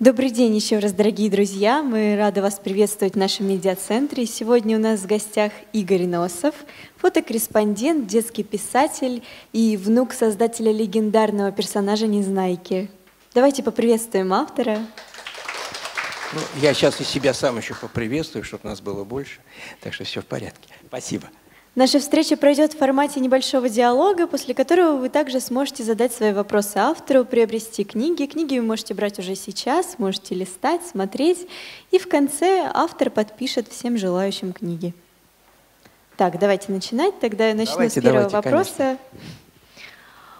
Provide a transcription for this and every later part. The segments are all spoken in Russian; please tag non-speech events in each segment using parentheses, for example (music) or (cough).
Добрый день еще раз, дорогие друзья. Мы рады вас приветствовать в нашем медиацентре. Сегодня у нас в гостях Игорь Носов, фотокорреспондент, детский писатель и внук создателя легендарного персонажа Незнайки. Давайте поприветствуем автора. Ну, я сейчас и себя сам еще поприветствую, чтобы нас было больше. Так что все в порядке. Спасибо. Наша встреча пройдет в формате небольшого диалога, после которого вы также сможете задать свои вопросы автору, приобрести книги. Книги вы можете брать уже сейчас, можете листать, смотреть. И в конце автор подпишет всем желающим книги. Так, давайте начинать. Тогда я начну давайте, с первого давайте, вопроса. Конечно.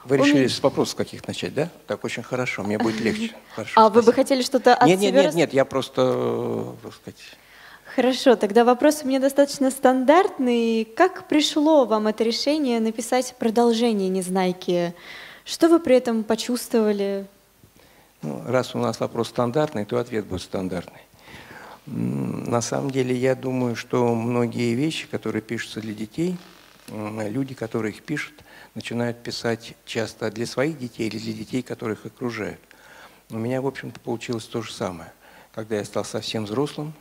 Вы решили с вопросов каких начать, да? Так очень хорошо, мне будет легче. (laughs) Хорошо, а спасибо. вы бы хотели что-то от нет, нет, нет, нет, я просто, э, так сказать, Хорошо, тогда вопрос у меня достаточно стандартный. Как пришло вам это решение написать продолжение «Незнайки»? Что вы при этом почувствовали? Ну, раз у нас вопрос стандартный, то ответ будет стандартный. На самом деле, я думаю, что многие вещи, которые пишутся для детей, люди, которые их пишут, начинают писать часто для своих детей или для детей, которых окружают. У меня, в общем-то, получилось то же самое. Когда я стал совсем взрослым,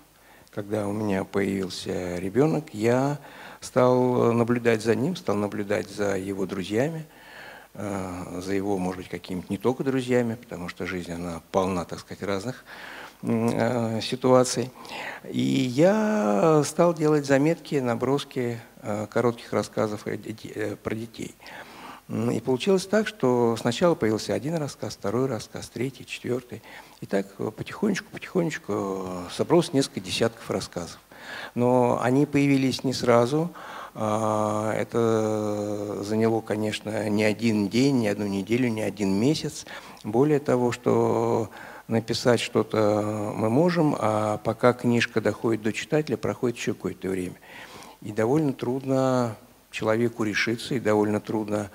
когда у меня появился ребенок, я стал наблюдать за ним, стал наблюдать за его друзьями, э, за его, может быть, какими-то не только друзьями, потому что жизнь, она полна, так сказать, разных э, ситуаций. И я стал делать заметки, наброски э, коротких рассказов про детей. И получилось так, что сначала появился один рассказ, второй рассказ, третий, четвертый. И так потихонечку, потихонечку э, собралось несколько десятков рассказов. Но они появились не сразу. А, это заняло, конечно, не один день, не одну неделю, не один месяц. Более того, что написать что-то мы можем, а пока книжка доходит до читателя, проходит еще какое-то время. И довольно трудно человеку решиться, и довольно трудно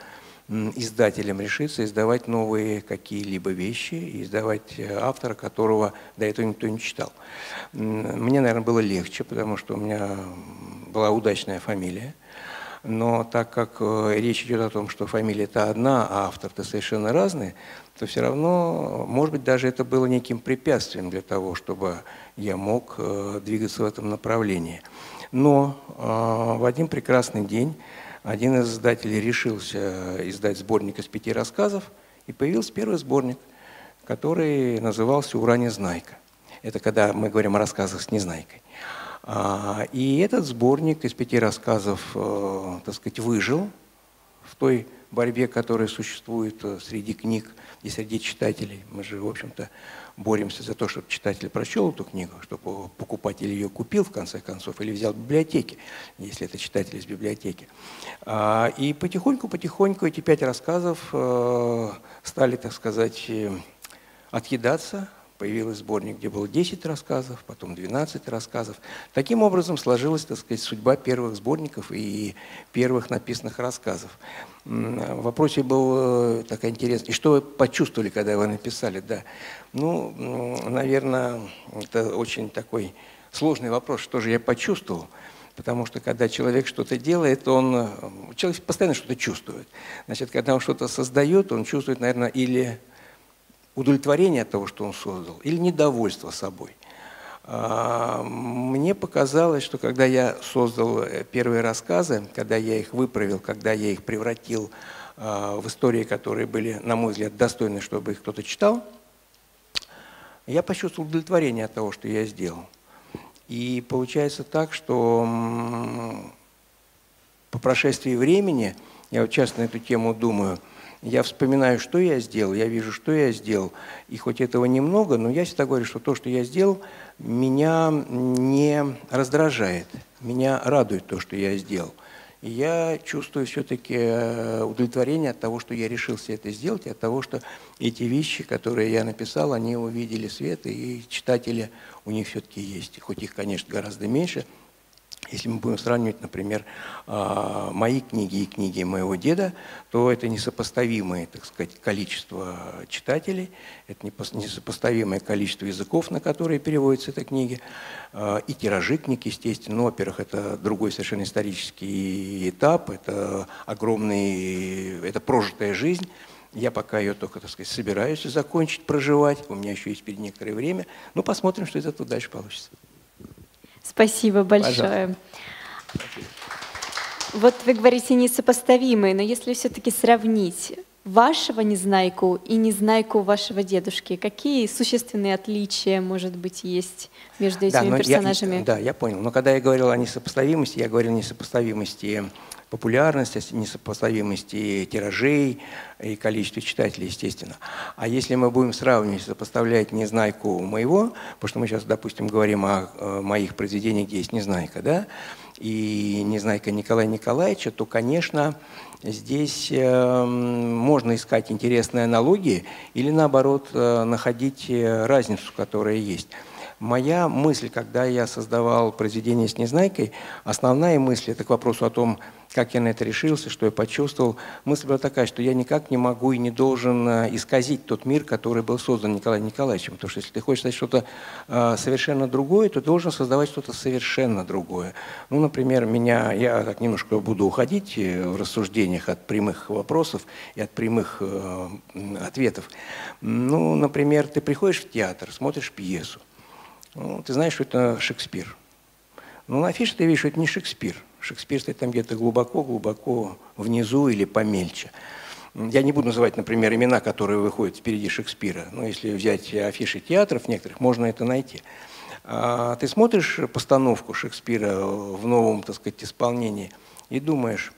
издателям решиться издавать новые какие-либо вещи, издавать э, автора, которого до этого никто не читал. Мне, наверное, было легче, потому что у меня была удачная фамилия. Но так как э, речь идет о том, что фамилия-то одна, а автор-то совершенно разный, то все равно, может быть, даже это было неким препятствием для того, чтобы я мог э, двигаться в этом направлении. Но в один прекрасный день один из издателей решился издать сборник из пяти рассказов, и появился первый сборник, который назывался «Ура, Незнайка». Это когда мы говорим о рассказах с Незнайкой. А, и этот сборник из пяти рассказов, э, так сказать, выжил в той борьбе, которая существует э, среди книг и среди читателей. Мы же, в общем-то, боремся за то, чтобы читатель прочел эту книгу, чтобы покупатель ее купил в конце концов или взял в библиотеке, если это читатель из библиотеки. А, и потихоньку-потихоньку эти пять рассказов э, стали, так сказать, э, отъедаться, появился сборник, где было 10 рассказов, потом 12 рассказов. Таким образом сложилась, так сказать, судьба первых сборников и первых написанных рассказов. В вопросе был э, такая интересная. И что вы почувствовали, когда вы написали? Да. Ну, наверное, это очень такой сложный вопрос, что же я почувствовал. Потому что когда человек что-то делает, он, э, человек постоянно что-то чувствует. Значит, когда он что-то создает, он чувствует, наверное, или удовлетворение от того, что он создал, или недовольство собой. А, мне показалось, что когда я создал э, первые рассказы, когда я их выправил, когда я их превратил а, в истории, которые были, на мой взгляд, достойны, чтобы их кто-то читал, я почувствовал удовлетворение от того, что я сделал. И получается так, что по прошествии времени, я вот часто на эту тему думаю – я вспоминаю, что я сделал, я вижу, что я сделал. И хоть этого немного, но я всегда говорю, что то, что я сделал, меня не раздражает, меня радует то, что я сделал. И я чувствую все-таки э, удовлетворение от того, что я решился это сделать, и от того, что эти вещи, которые я написал, они увидели свет, и читатели у них все-таки есть. Хоть их, конечно, гораздо меньше – если мы будем сравнивать, например, а, мои книги и книги моего деда, то это несопоставимое, так сказать, количество читателей, это несопоставимое количество языков, на которые переводятся эти книги, а, и тиражи книг, естественно. Ну, во-первых, это другой совершенно исторический этап, это огромный, это прожитая жизнь, Я пока ее только, так сказать, собираюсь закончить, проживать. У меня еще есть перед некоторое время. Ну, посмотрим, что из этого дальше получится. Спасибо большое. Вот вы говорите несопоставимые, но если все-таки сравнить вашего незнайку и незнайку вашего дедушки, какие существенные отличия, может быть, есть между этими да, персонажами? Я, да, я понял. Но когда я говорил о несопоставимости, я говорил о несопоставимости популярности, несопоставимости тиражей и количества читателей, естественно. А если мы будем сравнивать, сопоставлять «Незнайку» моего, потому что мы сейчас, допустим, говорим о, о моих произведениях, где есть «Незнайка», да, и «Незнайка» Николая Николаевича, то, конечно, здесь э, можно искать интересные аналогии или, наоборот, э, находить э, разницу, которая есть. Моя мысль, когда я создавал произведение с Незнайкой, основная мысль – это к вопросу о том, как я на это решился, что я почувствовал. Мысль была такая, что я никак не могу и не должен э, исказить тот мир, который был создан Николаем Николаевичем. Потому что если ты хочешь создать что-то э, совершенно другое, то должен создавать что-то совершенно другое. Ну, например, меня, я так немножко буду уходить э, в рассуждениях от прямых вопросов и от прямых ответов. Ну, например, ты приходишь в театр, смотришь пьесу. Ну, ты знаешь, что это Шекспир. Но на афише ты видишь, что это не Шекспир – Шекспир стоит там где-то глубоко-глубоко внизу или помельче. Я не буду называть, например, имена, которые выходят впереди Шекспира, но если взять афиши театров некоторых, можно это найти. А ты смотришь постановку Шекспира в новом, так сказать, исполнении и думаешь,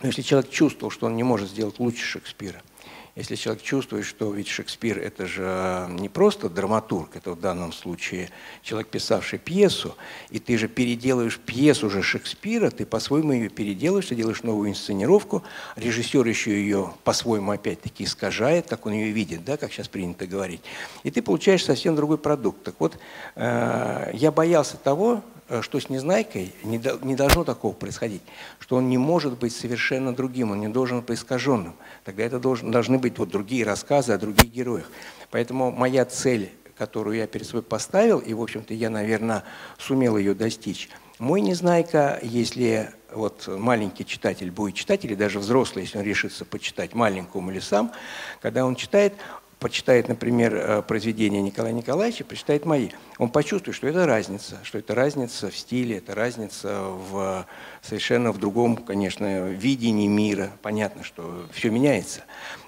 ну, если человек чувствовал, что он не может сделать лучше Шекспира – если человек чувствует, что ведь Шекспир – это же не просто драматург, это в данном случае человек, писавший пьесу, и ты же переделываешь пьесу уже Шекспира, ты по-своему ее переделываешь, ты делаешь новую инсценировку, режиссер еще ее по-своему опять-таки искажает, как он ее видит, да, как сейчас принято говорить, и ты получаешь совсем другой продукт. Так вот, э, я боялся того, что с Незнайкой не, не должно такого происходить, что он не может быть совершенно другим, он не должен быть искаженным. Тогда это должен, должны быть вот другие рассказы о других героях. Поэтому моя цель, которую я перед собой поставил, и, в общем-то, я, наверное, сумел ее достичь, мой Незнайка, если вот маленький читатель будет читать, или даже взрослый, если он решится почитать маленькому или сам, когда он читает, почитает, например, э, произведения Николая Николаевича, почитает мои, он почувствует, что это разница, что это разница в стиле, это разница в совершенно в другом, конечно, видении мира. Понятно, что все меняется.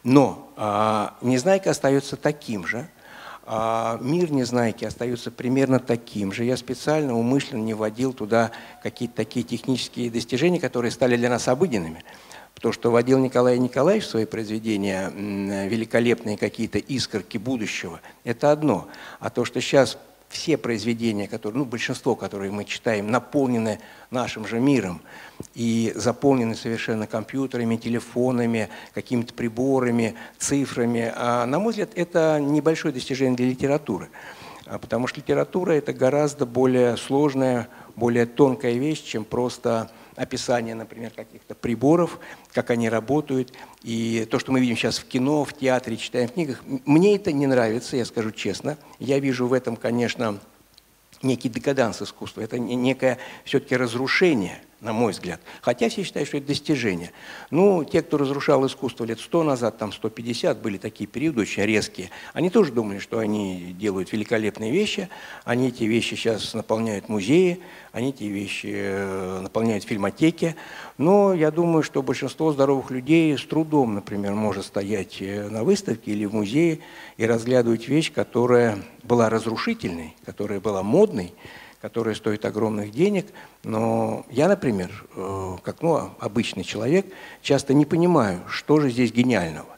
Но а, Незнайка остается таким же, а мир Незнайки остается примерно таким же. Я специально, умышленно не вводил туда какие-то такие технические достижения, которые стали для нас обыденными. То, что вводил Николай Николаевич свои произведения, великолепные какие-то искорки будущего, это одно. А то, что сейчас все произведения, которые, ну, большинство, которые мы читаем, наполнены нашим же миром и заполнены совершенно компьютерами, телефонами, какими-то приборами, цифрами. А, на мой взгляд, это небольшое достижение для литературы, а, потому что литература – это гораздо более сложная, более тонкая вещь, чем просто описание, например, каких-то приборов, как они работают. И то, что мы видим сейчас в кино, в театре, читаем в книгах, мне это не нравится, я скажу честно. Я вижу в этом, конечно, некий декаданс искусства. Это некое все-таки разрушение – на мой взгляд. Хотя все считают, что это достижение. Ну, те, кто разрушал искусство лет 100 назад, там 150, были такие периоды очень резкие, они тоже думали, что они делают великолепные вещи, они эти вещи сейчас наполняют музеи, они эти вещи э, наполняют фильмотеки. Но я думаю, что большинство здоровых людей с трудом, например, может стоять э, на выставке или в музее и разглядывать вещь, которая была разрушительной, которая была модной, которая стоит огромных денег, но я, например, э, как ну, обычный человек, часто не понимаю, что же здесь гениального.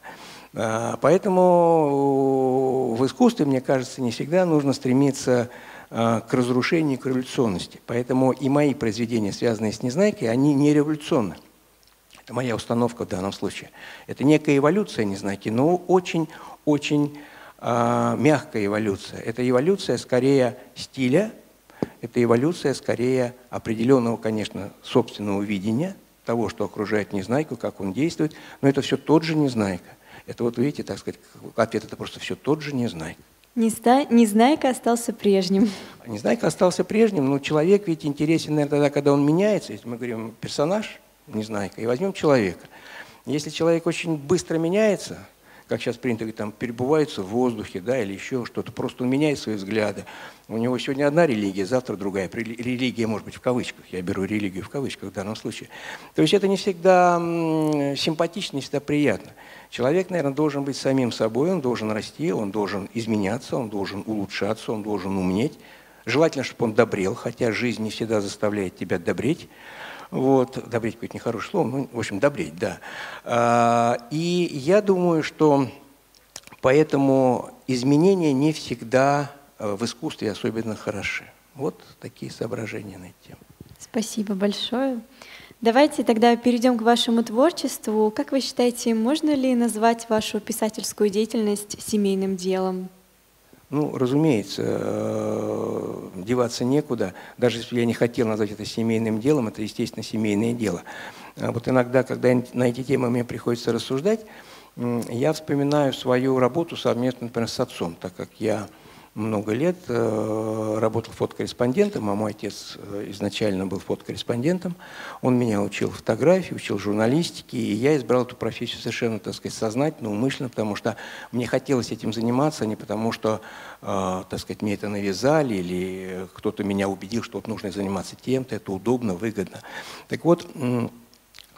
А, поэтому в искусстве, мне кажется, не всегда нужно стремиться а, к разрушению, к революционности. Поэтому и мои произведения, связанные с Незнайкой, они не революционны. Это моя установка в данном случае. Это некая эволюция Незнайки, но очень-очень э, мягкая эволюция. Это эволюция скорее стиля, это эволюция скорее определенного, конечно, собственного видения того, что окружает Незнайку, как он действует, но это все тот же Незнайка. Это вот, видите, так сказать, ответ это просто все тот же Незнайка. Незнайка остался прежним. Незнайка остался прежним, но человек ведь интересен, наверное, тогда, когда он меняется. Если мы говорим персонаж Незнайка, и возьмем человека. Если человек очень быстро меняется – как сейчас принято говорить, там, перебываются в воздухе, да, или еще что-то. Просто он меняет свои взгляды. У него сегодня одна религия, завтра другая. Религия, может быть, в кавычках. Я беру религию в кавычках в данном случае. То есть это не всегда симпатично, не всегда приятно. Человек, наверное, должен быть самим собой, он должен расти, он должен изменяться, он должен улучшаться, он должен умнеть. Желательно, чтобы он добрел, хотя жизнь не всегда заставляет тебя добреть. Вот, добреть какое-то нехорошее слово, ну, в общем, добреть, да. А, и я думаю, что поэтому изменения не всегда э, в искусстве особенно хороши. Вот такие соображения на эту тему. Спасибо большое. Давайте тогда перейдем к вашему творчеству. Как вы считаете, можно ли назвать вашу писательскую деятельность семейным делом? Ну, разумеется, э, деваться некуда. Даже если я не хотел назвать это семейным делом, это, естественно, семейное дело. А вот иногда, когда на эти темы мне приходится рассуждать, я вспоминаю свою работу совместно, например, с отцом, так как я много лет э, работал фотокорреспондентом, а мой отец э, изначально был фотокорреспондентом. Он меня учил фотографии, учил журналистике, и я избрал эту профессию совершенно, так сказать, сознательно, умышленно, потому что мне хотелось этим заниматься, а не потому что, э, так сказать, мне это навязали или кто-то меня убедил, что вот нужно заниматься тем-то, это удобно, выгодно. Так вот,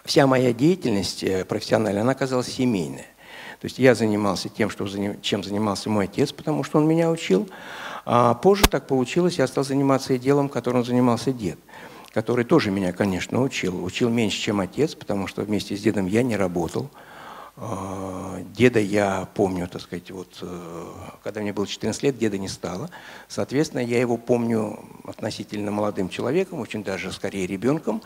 вся моя деятельность профессиональная, она оказалась семейная. То есть я занимался тем, что, чем занимался мой отец, потому что он меня учил. А позже так получилось, я стал заниматься и делом, которым занимался дед, который тоже меня, конечно, учил. Учил меньше, чем отец, потому что вместе с дедом я не работал. А, деда я помню, так сказать, вот, э, когда мне было 14 лет, деда не стало. Соответственно, я его помню относительно молодым человеком, очень даже скорее ребенком.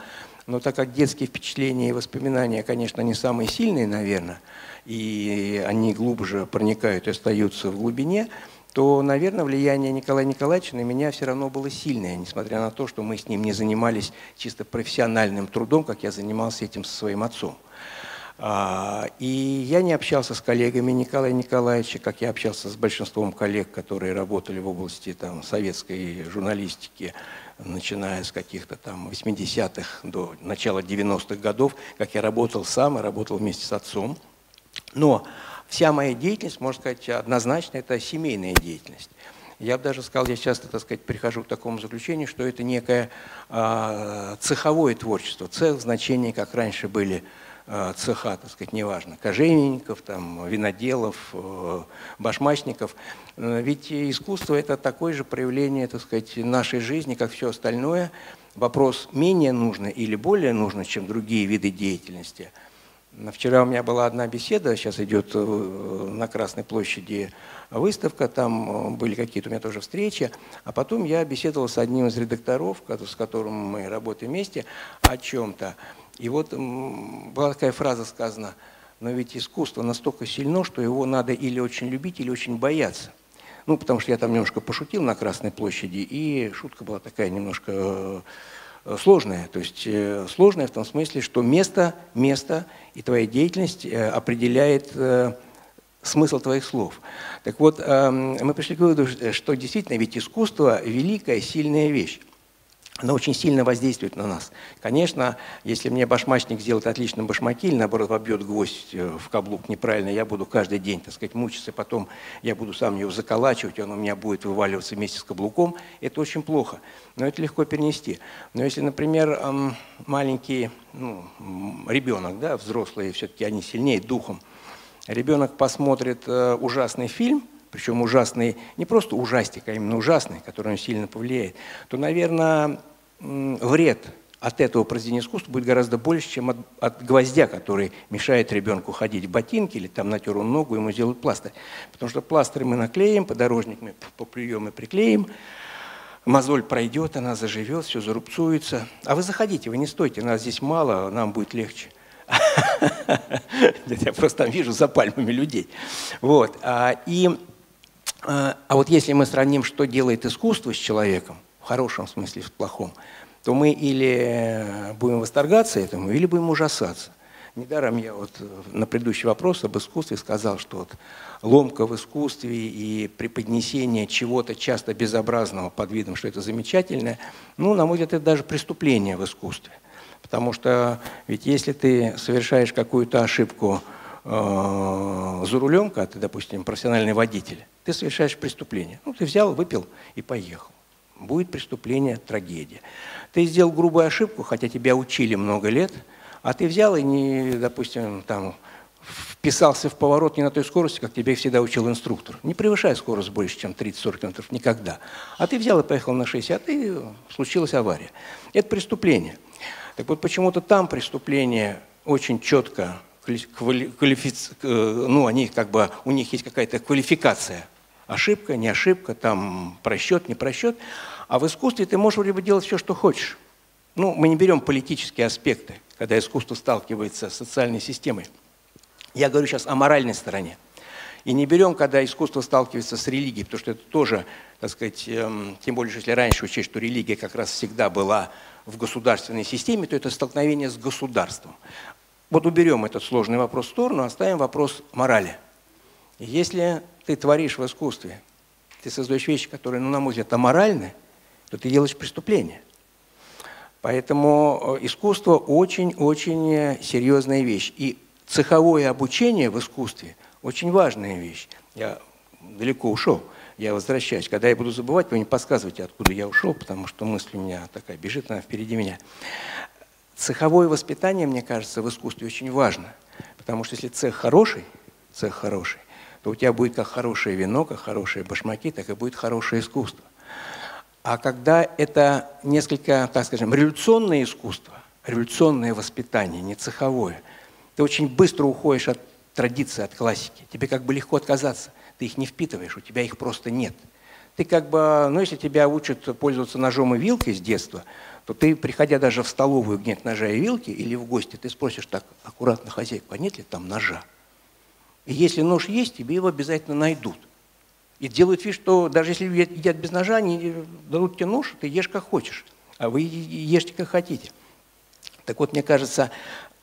Но так как детские впечатления и воспоминания, конечно, не самые сильные, наверное, и они глубже проникают и остаются в глубине, то, наверное, влияние Николая Николаевича на меня все равно было сильное, несмотря на то, что мы с ним не занимались чисто профессиональным трудом, как я занимался этим со своим отцом. А, и я не общался с коллегами Николая Николаевича, как я общался с большинством коллег, которые работали в области там, советской журналистики, начиная с каких-то там 80-х до начала 90-х годов, как я работал сам и работал вместе с отцом. Но вся моя деятельность, можно сказать, однозначно это семейная деятельность. Я бы даже сказал, я часто, так сказать, прихожу к такому заключению, что это некое э, цеховое творчество. Цех в значении, как раньше были цеха, так сказать, неважно, кожевенников, там, виноделов, э, башмачников. Ведь искусство – это такое же проявление, так сказать, нашей жизни, как все остальное. Вопрос менее нужно или более нужно, чем другие виды деятельности – Вчера у меня была одна беседа, сейчас идет э, на Красной площади выставка, там э, были какие-то у меня тоже встречи, а потом я беседовал с одним из редакторов, с которым мы работаем вместе, о чем-то. И вот была такая фраза сказана, но ведь искусство настолько сильно, что его надо или очень любить, или очень бояться. Ну, потому что я там немножко пошутил на Красной площади, и шутка была такая немножко э, Э, сложная. То есть э, сложная в том смысле, что место, место и твоя деятельность определяет смысл твоих слов. Так вот, эм, мы пришли к выводу, что действительно ведь искусство – великая, сильная вещь она очень сильно воздействует на нас. Конечно, если мне башмачник сделает отличный башмаки или, наоборот, вобьет гвоздь э, в каблук неправильно, я буду каждый день, так сказать, мучиться, потом я буду сам его заколачивать, он у меня будет вываливаться вместе с каблуком, это очень плохо. Но это легко перенести. Но если, например, маленький ну, ребенок, да, взрослые все-таки они сильнее духом, ребенок посмотрит э, ужасный фильм – причем ужасный, не просто ужастик, а именно ужасный, который он сильно повлияет, то, наверное, вред от этого произведения искусства будет гораздо больше, чем от, от гвоздя, который мешает ребенку ходить в ботинки или там натер он ногу, ему сделают пластырь. Потому что пластырь мы наклеим, подорожник мы по приему приклеим, мозоль пройдет, она заживет, все зарубцуется. А вы заходите, вы не стойте, нас здесь мало, нам будет легче. (laughs) Я просто там вижу за пальмами людей. Вот. А, и а, вот если мы сравним, что делает искусство с человеком, в хорошем смысле, в плохом, то мы или будем восторгаться этому, или будем ужасаться. Недаром я вот на предыдущий вопрос об искусстве сказал, что вот ломка в искусстве и преподнесение чего-то часто безобразного под видом, что это замечательное, ну, на мой взгляд, это даже преступление в искусстве. Потому что ведь если ты совершаешь какую-то ошибку э, за рулем, когда ты, допустим, профессиональный водитель, ты совершаешь преступление. Ну, ты взял, выпил и поехал. Будет преступление, трагедия. Ты сделал грубую ошибку, хотя тебя учили много лет, а ты взял и, не, допустим, там, вписался в поворот не на той скорости, как тебя всегда учил инструктор. Не превышай скорость больше, чем 30-40 км, никогда. А ты взял и поехал на 60, и случилась авария. Это преступление. Так вот, почему-то там преступление очень четко, квалифици... ну, они как бы, у них есть какая-то квалификация. Ошибка, не ошибка, там просчет, не просчет. А в искусстве ты можешь бы делать все, что хочешь. Ну, мы не берем политические аспекты, когда искусство сталкивается с социальной системой. Я говорю сейчас о моральной стороне. И не берем, когда искусство сталкивается с религией, потому что это тоже, так сказать, эм, тем более, если раньше учесть, что религия как раз всегда была в государственной системе, то это столкновение с государством. Вот уберем этот сложный вопрос в сторону, оставим вопрос морали. Если ты творишь в искусстве, ты создаешь вещи, которые, ну, на мой взгляд, аморальны, то ты делаешь преступление. Поэтому э, искусство очень-очень серьезная вещь. И цеховое обучение в искусстве очень важная вещь. Я далеко ушел, я возвращаюсь. Когда я буду забывать, вы не подсказывайте, откуда я ушел, потому что мысль у меня такая бежит, она впереди меня. Цеховое воспитание, мне кажется, в искусстве очень важно. Потому что если цех хороший, цех хороший, то у тебя будет как хорошее вино, как хорошие башмаки, так и будет хорошее искусство. А когда это несколько, так скажем, революционное искусство, революционное воспитание, не цеховое, ты очень быстро уходишь от традиции, от классики. Тебе как бы легко отказаться. Ты их не впитываешь, у тебя их просто нет. Ты как бы, ну если тебя учат пользоваться ножом и вилкой с детства, то ты, приходя даже в столовую, где нет ножа и вилки, или в гости, ты спросишь так аккуратно хозяйку, а нет ли там ножа? И если нож есть, тебе его обязательно найдут. И делают вид, что даже если едят без ножа, они дадут тебе нож, ты ешь как хочешь, а вы ешьте как хотите. Так вот, мне кажется,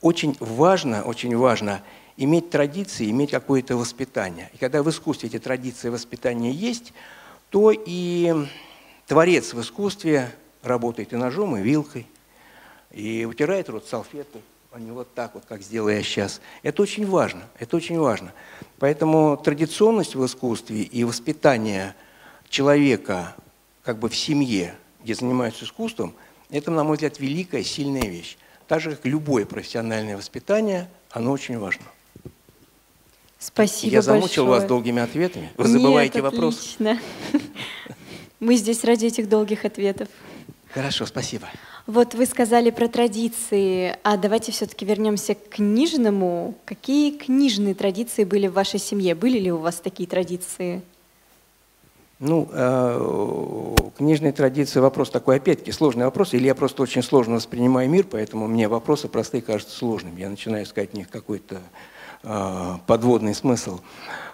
очень важно, очень важно иметь традиции, иметь какое-то воспитание. И когда в искусстве эти традиции воспитания есть, то и творец в искусстве работает и ножом, и вилкой, и утирает рот салфеткой, а не вот так вот, как сделаю я сейчас. Это очень важно, это очень важно. Поэтому традиционность в искусстве и воспитание человека как бы в семье, где занимаются искусством, это, на мой взгляд, великая, сильная вещь. Так же, как любое профессиональное воспитание, оно очень важно. Спасибо Я замучил большое. вас долгими ответами. Вы забываете Нет, вопрос? отлично. (laughs) Мы здесь ради этих долгих ответов. Хорошо, спасибо. Вот вы сказали про традиции, а давайте все-таки вернемся к книжному. Какие книжные традиции были в вашей семье? Были ли у вас такие традиции? Ну, э, книжные традиции, вопрос такой, опять-таки, сложный вопрос, или я просто очень сложно воспринимаю мир, поэтому мне вопросы простые кажутся сложными. Я начинаю искать в них какой-то э, подводный смысл.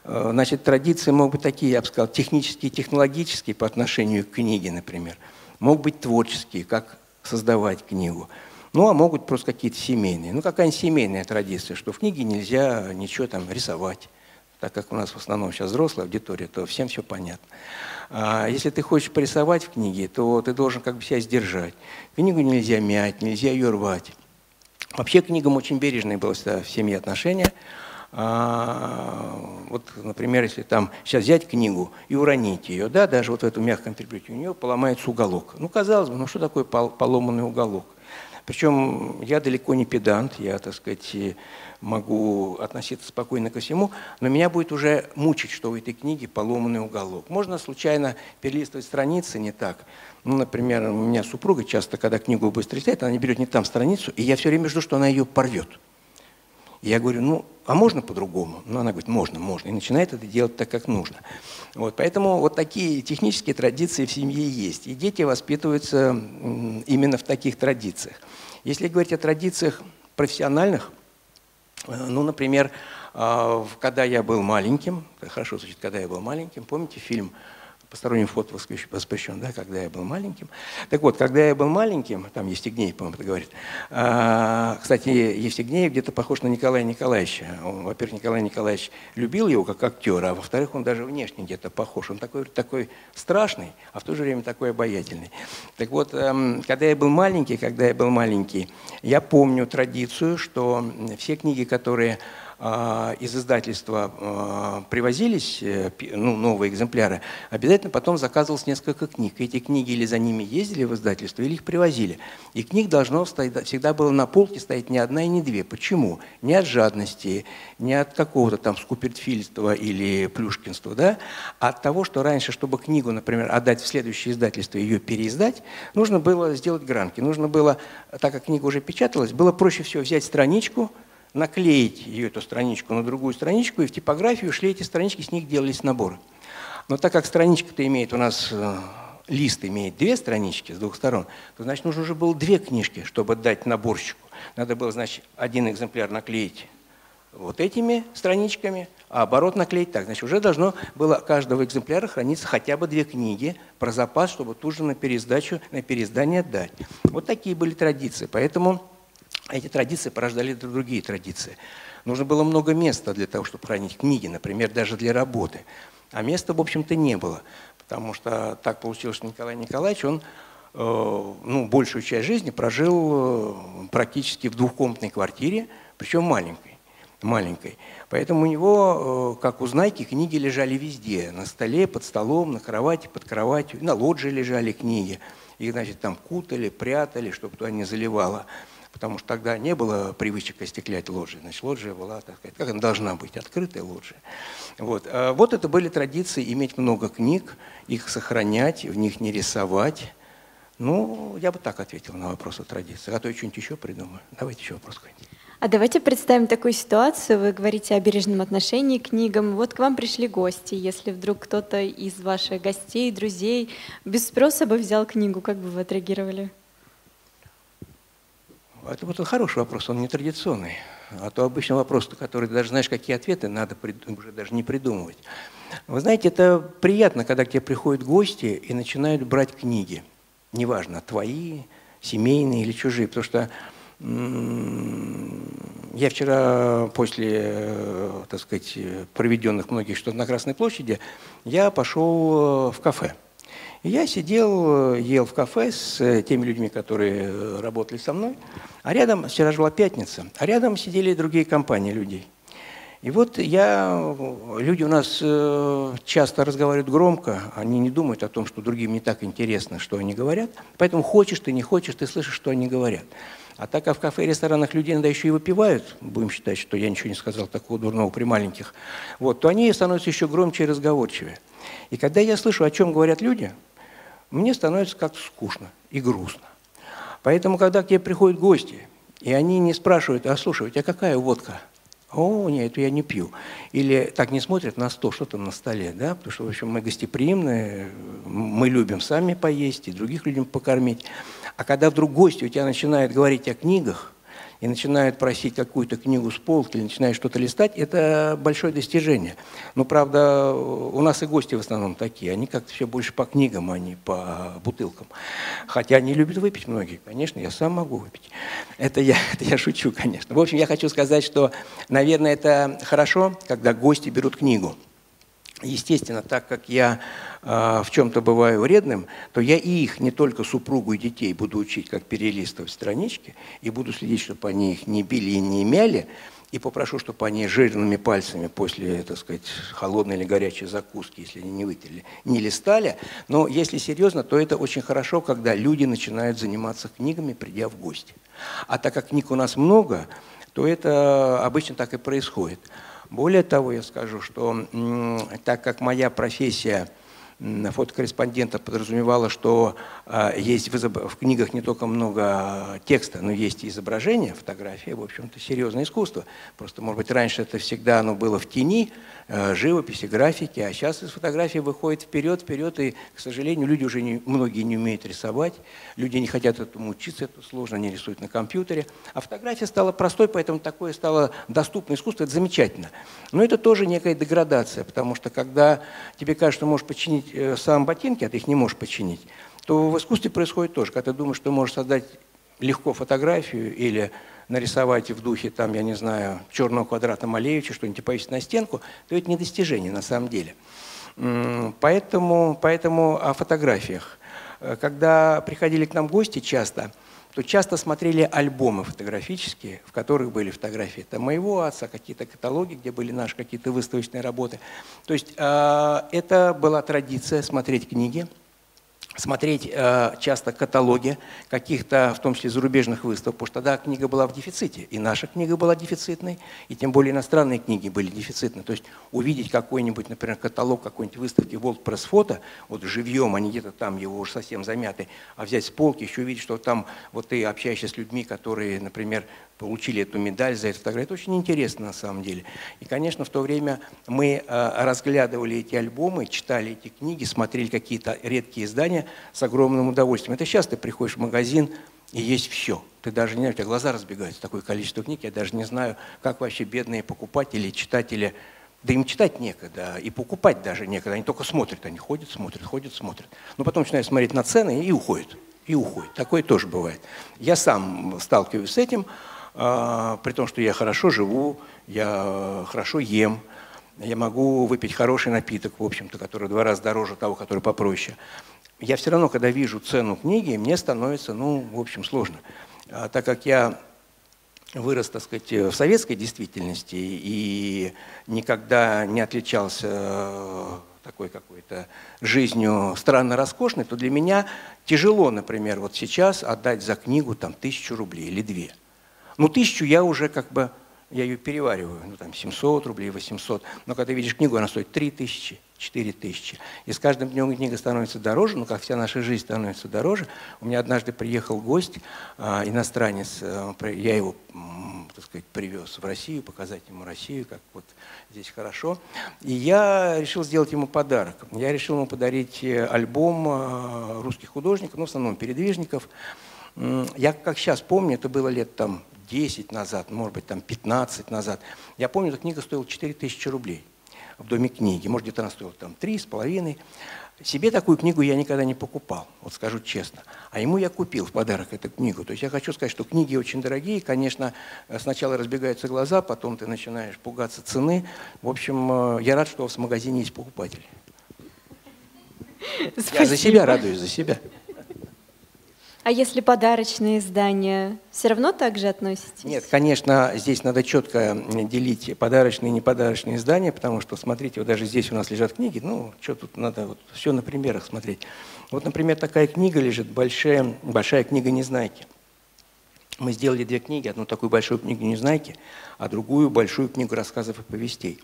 Э, значит, традиции могут быть такие, я бы сказал, технические, технологические по отношению к книге, например. Могут быть творческие, как создавать книгу. Ну, а могут просто какие-то семейные. Ну, какая-нибудь семейная традиция, что в книге нельзя ничего там рисовать. Так как у нас в основном сейчас взрослая аудитория, то всем все понятно. А если ты хочешь порисовать в книге, то ты должен как бы себя сдержать. Книгу нельзя мять, нельзя ее рвать. Вообще книгам очень бережное было всегда в семье отношения. А, вот, например, если там сейчас взять книгу и уронить ее, да, даже вот в этом мягком переплете, у нее поломается уголок. Ну, казалось бы, ну что такое поломанный уголок? Причем я далеко не педант, я, так сказать, могу относиться спокойно ко всему, но меня будет уже мучить, что в этой книге поломанный уголок. Можно случайно перелистывать страницы не так. Ну, например, у меня супруга часто, когда книгу быстро листает, она не берет не там страницу, и я все время жду, что она ее порвет. Я говорю, ну, а можно по-другому? Ну, она говорит, можно, можно. И начинает это делать так, как нужно. Вот, поэтому вот такие технические традиции в семье есть. И дети воспитываются именно в таких традициях. Если говорить о традициях профессиональных, э, ну, например, а, когда я был маленьким, хорошо звучит, когда я был маленьким, помните фильм посторонним вход воспрещен, да, когда я был маленьким. Так вот, когда я был маленьким, там Евстигней, по-моему, это говорит, а, кстати, Евстигней где-то похож на Николая Николаевича. Во-первых, Николай Николаевич любил его как актера, а во-вторых, он даже внешне где-то похож. Он такой, такой страшный, а в то же время такой обаятельный. Так вот, эм, когда я был маленький, когда я был маленький, я помню традицию, что все книги, которые из издательства а, привозились э, ну, новые экземпляры, обязательно потом заказывалось несколько книг. Эти книги или за ними ездили в издательство, или их привозили. И книг должно стоять, всегда было на полке стоять не одна и не две. Почему? Не от жадности, не от какого-то там скупертфильства или плюшкинства, да? а от того, что раньше, чтобы книгу, например, отдать в следующее издательство и ее переиздать, нужно было сделать гранки. Нужно было, так как книга уже печаталась, было проще всего взять страничку, наклеить ее, эту страничку, на другую страничку, и в типографию шли эти странички, с них делались наборы. Но так как страничка-то имеет у нас, э, лист имеет две странички с двух сторон, то, значит, нужно уже было две книжки, чтобы дать наборщику. Надо было, значит, один экземпляр наклеить вот этими страничками, а оборот наклеить так. Значит, уже должно было каждого экземпляра храниться хотя бы две книги про запас, чтобы тут же на пересдачу, на переиздание отдать. Вот такие были традиции. Поэтому эти традиции порождали другие традиции. Нужно было много места для того, чтобы хранить книги, например, даже для работы. А места, в общем-то, не было, потому что так получилось, что Николай Николаевич, он э, ну, большую часть жизни прожил э, практически в двухкомнатной квартире, причем маленькой. маленькой. Поэтому у него, э, как у Знайки, книги лежали везде. На столе, под столом, на кровати, под кроватью. На лоджии лежали книги. Их, значит, там кутали, прятали, чтобы туда не заливало потому что тогда не было привычек остеклять лоджии. Значит, лоджия была, так сказать, как она должна быть, открытая лоджия. Вот. А вот это были традиции иметь много книг, их сохранять, в них не рисовать. Ну, я бы так ответил на вопрос о традиции. А то я что-нибудь еще придумаю. Давайте еще вопрос какой-нибудь. А давайте представим такую ситуацию. Вы говорите о бережном отношении к книгам. Вот к вам пришли гости. Если вдруг кто-то из ваших гостей, друзей без спроса бы взял книгу, как бы вы отреагировали? Это вот хороший вопрос, он нетрадиционный. А то обычно вопрос, который даже знаешь, какие ответы надо уже даже не придумывать. Вы знаете, это приятно, когда к тебе приходят гости и начинают брать книги. Неважно, твои, семейные или чужие. Потому что я вчера после, э, так сказать, проведенных многих что-то на Красной площади, я пошел в кафе. Я сидел, ел в кафе с э, теми людьми, которые э, работали со мной, а рядом, вчера же пятница, а рядом сидели другие компании людей. И вот я, люди у нас э, часто разговаривают громко, они не думают о том, что другим не так интересно, что они говорят, поэтому хочешь ты, не хочешь, ты слышишь, что они говорят. А так как в кафе и ресторанах люди иногда еще и выпивают, будем считать, что я ничего не сказал такого дурного при маленьких, вот, то они становятся еще громче и разговорчивее. И когда я слышу, о чем говорят люди, мне становится как-то скучно и грустно. Поэтому, когда к тебе приходят гости, и они не спрашивают, а слушай, у тебя какая водка? О, нет, эту я не пью. Или так не смотрят на стол, что там на столе, да? Потому что, в общем, мы гостеприимные, мы любим сами поесть и других людям покормить. А когда вдруг гости у тебя начинают говорить о книгах, и начинают просить какую-то книгу с полки или начинают что-то листать, это большое достижение. Но, правда, у нас и гости в основном такие. Они как-то все больше по книгам, а не по бутылкам. Хотя они любят выпить многие. Конечно, я сам могу выпить. Это я, (laughs) это я шучу, конечно. В общем, я хочу сказать, что, наверное, это хорошо, когда гости берут книгу. Естественно, так как я э, в чем-то бываю вредным, то я и их, не только супругу и детей, буду учить, как перелистывать странички, и буду следить, чтобы они их не били и не мяли, и попрошу, чтобы они жирными пальцами после, так сказать, холодной или горячей закуски, если они не вытерли, не листали. Но если серьезно, то это очень хорошо, когда люди начинают заниматься книгами, придя в гости. А так как книг у нас много, то это обычно так и происходит. Более того, я скажу, что так как моя профессия фотокорреспондента подразумевала, что э, есть в, в книгах не только много текста, но есть и изображения, фотографии, в общем-то, серьезное искусство. Просто, может быть, раньше это всегда оно было в тени, э, живописи, графики, а сейчас из фотографии выходит вперед, вперед, и, к сожалению, люди уже не, многие не умеют рисовать, люди не хотят этому учиться, это сложно, они рисуют на компьютере. А фотография стала простой, поэтому такое стало доступное искусство, это замечательно. Но это тоже некая деградация, потому что когда тебе кажется, что можешь починить починить э, сам ботинки, а ты их не можешь починить, то в искусстве происходит тоже. Когда ты думаешь, что можешь создать легко фотографию или нарисовать в духе, там, я не знаю, черного квадрата Малевича, что-нибудь повесить на стенку, то это не достижение на самом деле. Поэтому, поэтому о фотографиях. Э, когда приходили к нам гости часто, то часто смотрели альбомы фотографические, в которых были фотографии это моего отца, какие-то каталоги, где были наши какие-то выставочные работы. То есть э, это была традиция смотреть книги, смотреть э, часто каталоги каких-то, в том числе зарубежных выставок, потому что тогда книга была в дефиците, и наша книга была дефицитной, и тем более иностранные книги были дефицитны. То есть увидеть какой-нибудь, например, каталог какой-нибудь выставки World Press Photo, вот живьем, они где-то там его уже совсем замяты, а взять с полки, еще увидеть, что там вот ты общаешься с людьми, которые, например, получили эту медаль за эту фотографию. Это очень интересно на самом деле. И, конечно, в то время мы э, разглядывали эти альбомы, читали эти книги, смотрели какие-то редкие издания с огромным удовольствием. Это сейчас ты приходишь в магазин, и есть все. Ты даже не знаешь, у тебя глаза разбегаются, такое количество книг. Я даже не знаю, как вообще бедные покупатели, читатели, да им читать некогда, и покупать даже некогда. Они только смотрят, они ходят, смотрят, ходят, смотрят. Но потом начинают смотреть на цены и уходят. И уходят. Такое тоже бывает. Я сам сталкиваюсь с этим. А, при том, что я хорошо живу, я хорошо ем, я могу выпить хороший напиток, в общем-то, который в два раза дороже того, который попроще. Я все равно, когда вижу цену книги, мне становится, ну, в общем, сложно. А, так как я вырос, так сказать, в советской действительности и никогда не отличался э, такой какой-то жизнью странно роскошной, то для меня тяжело, например, вот сейчас отдать за книгу там тысячу рублей или две – ну, тысячу я уже как бы, я ее перевариваю, ну, там, 700 рублей, 800. Но когда видишь книгу, она стоит 3 тысячи, 4 тысячи. И с каждым днем книга становится дороже, ну, как вся наша жизнь становится дороже. У меня однажды приехал гость, а, иностранец, а, я его, так сказать, привез в Россию, показать ему Россию, как вот здесь хорошо. И я решил сделать ему подарок. Я решил ему подарить э, альбом а, русских художников, ну, в основном передвижников. Я как сейчас помню, это было лет там 10 назад, может быть, там 15 назад. Я помню, эта книга стоила 4 тысячи рублей в Доме книги. Может, где-то она стоила там три с половиной. Себе такую книгу я никогда не покупал, вот скажу честно. А ему я купил в подарок эту книгу. То есть я хочу сказать, что книги очень дорогие. Конечно, сначала разбегаются глаза, потом ты начинаешь пугаться цены. В общем, э, я рад, что у вас в магазине есть покупатель. Спасибо. Я за себя радуюсь, за себя. А если подарочные издания, все равно так же относитесь? Нет, конечно, здесь надо четко делить подарочные и неподарочные издания, потому что, смотрите, вот даже здесь у нас лежат книги, ну, что тут надо, вот все на примерах смотреть. Вот, например, такая книга лежит, большая, большая книга «Незнайки». Мы сделали две книги, одну такую большую книгу «Незнайки», а другую большую книгу рассказов и повестей.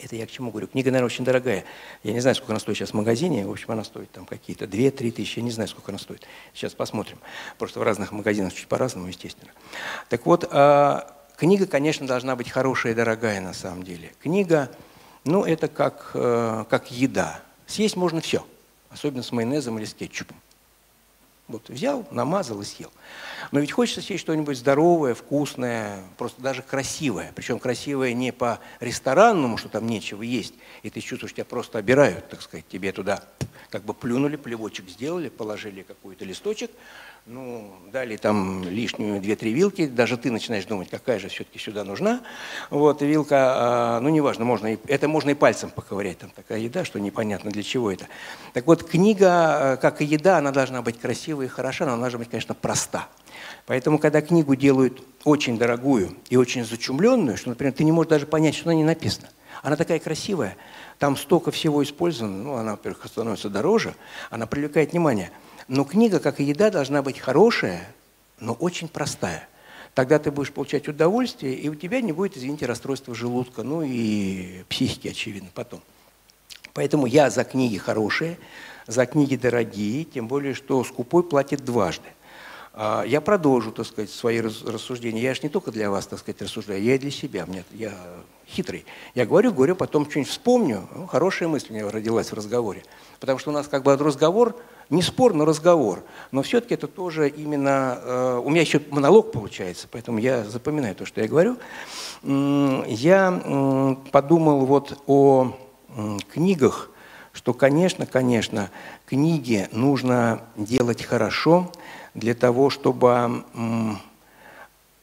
Это я к чему говорю? Книга, наверное, очень дорогая. Я не знаю, сколько она стоит сейчас в магазине. В общем, она стоит там какие-то 2-3 тысячи. Я не знаю, сколько она стоит. Сейчас посмотрим. Просто в разных магазинах чуть по-разному, естественно. Так вот, а, книга, конечно, должна быть хорошая и дорогая на самом деле. Книга, ну, это как, э, как еда. Съесть можно все. Особенно с майонезом или с кетчупом. Вот взял, намазал и съел. Но ведь хочется съесть что-нибудь здоровое, вкусное, просто даже красивое. Причем красивое не по ресторанному, что там нечего есть, и ты чувствуешь, тебя просто обирают, так сказать, тебе туда как бы плюнули, плевочек сделали, положили какой-то листочек, ну, дали там лишнюю две-три вилки, даже ты начинаешь думать, какая же все-таки сюда нужна. Вот, вилка, а, ну, неважно, можно, и, это можно и пальцем поковырять, там такая еда, что непонятно для чего это. Так вот, книга, а, как и еда, она должна быть красивой и хороша, но она должна быть, конечно, проста. Поэтому, когда книгу делают очень дорогую и очень зачумленную, что, например, ты не можешь даже понять, что на ней написано. Она такая красивая, там столько всего использовано, ну, она, во-первых, становится дороже, она привлекает внимание – но книга, как и еда, должна быть хорошая, но очень простая. Тогда ты будешь получать удовольствие, и у тебя не будет, извините, расстройства желудка, ну и психики, очевидно, потом. Поэтому я за книги хорошие, за книги дорогие, тем более, что скупой платит дважды. А, я продолжу, так сказать, свои рассуждения. Я же не только для вас, так сказать, рассуждаю, я и для себя. Мне, я хитрый. Я говорю, говорю, потом что-нибудь вспомню. Ну, хорошая мысль у меня родилась в разговоре. Потому что у нас как бы разговор не спор, но разговор. Но все-таки это тоже именно... Э, у меня еще монолог получается, поэтому я запоминаю то, что я говорю. Я подумал вот о книгах, что, конечно, конечно, книги нужно делать хорошо для того, чтобы...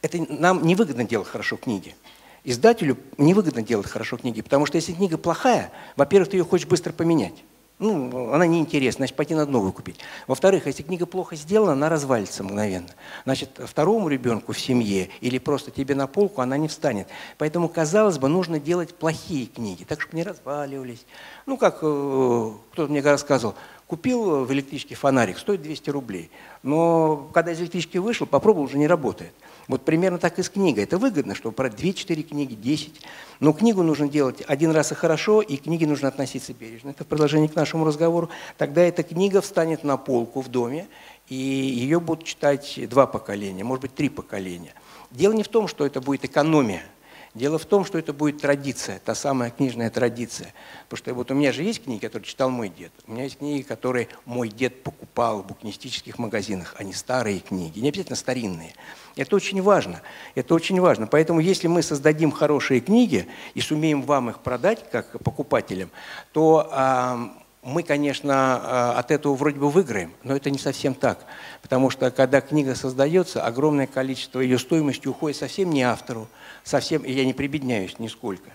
Это нам невыгодно делать хорошо книги. Издателю невыгодно делать хорошо книги, потому что если книга плохая, во-первых, ты ее хочешь быстро поменять. Ну, она неинтересна, значит, пойти надо новую купить. Во-вторых, если книга плохо сделана, она развалится мгновенно. Значит, второму ребенку в семье или просто тебе на полку она не встанет. Поэтому, казалось бы, нужно делать плохие книги, так, чтобы не разваливались. Ну, как э, кто-то мне рассказывал, купил в электричке фонарик, стоит 200 рублей. Но когда из электрички вышел, попробовал, уже не работает. Вот примерно так и с книгой. Это выгодно, чтобы брать 2-4 книги, 10. Но книгу нужно делать один раз и хорошо, и к книге нужно относиться бережно. Это в продолжении к нашему разговору. Тогда эта книга встанет на полку в доме, и ее будут читать два поколения, может быть, три поколения. Дело не в том, что это будет экономия – Дело в том, что это будет традиция, та самая книжная традиция. Потому что вот у меня же есть книги, которые читал мой дед. У меня есть книги, которые мой дед покупал в букинистических магазинах. Они старые книги, не обязательно старинные. Это очень важно. Это очень важно. Поэтому если мы создадим хорошие книги и сумеем вам их продать как покупателям, то мы, конечно, а, от этого вроде бы выиграем, но это не совсем так. Потому что когда книга создается, огромное количество ее стоимости уходит совсем не автору, совсем, и я не прибедняюсь нисколько.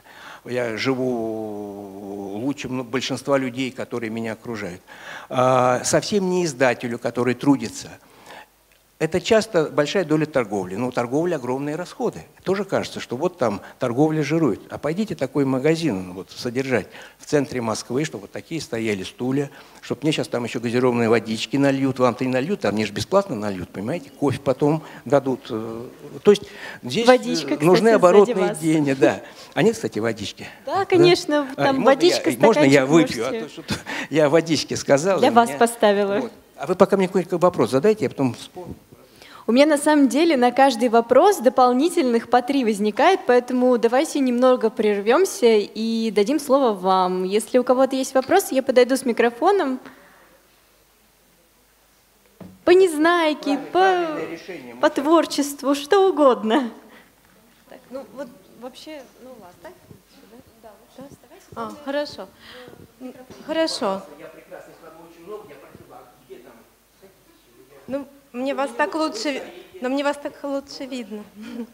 Я живу лучше большинства людей, которые меня окружают. А, совсем не издателю, который трудится – это часто большая доля торговли. Но у торговли огромные расходы. Тоже кажется, что вот там торговля жирует. А пойдите такой магазин вот, содержать в центре Москвы, чтобы вот такие стояли стулья, чтобы мне сейчас там еще газированные водички нальют, вам-то не нальют, а мне же бесплатно нальют, понимаете? Кофе потом дадут. Э, то есть здесь Водичка, кстати, нужны оборотные деньги. Да. Они, кстати, водички. Да, конечно, да? там а, водичка, можно я, можно я выпью? А то, что я водички сказал. Для вас меня... поставила. Вот. А вы пока мне какой-то вопрос задайте, я потом вспомню. У меня на самом деле на каждый вопрос дополнительных по три возникает, поэтому давайте немного прервемся и дадим слово вам. Если у кого-то есть вопросы, я подойду с микрофоном. По незнайке, по, по творчеству, что угодно. Так, ну вот вообще, ну вас, так? Да, да, а, хорошо. Хорошо. Ну, мне вас так лучше, но мне вас так лучше видно. (laughs)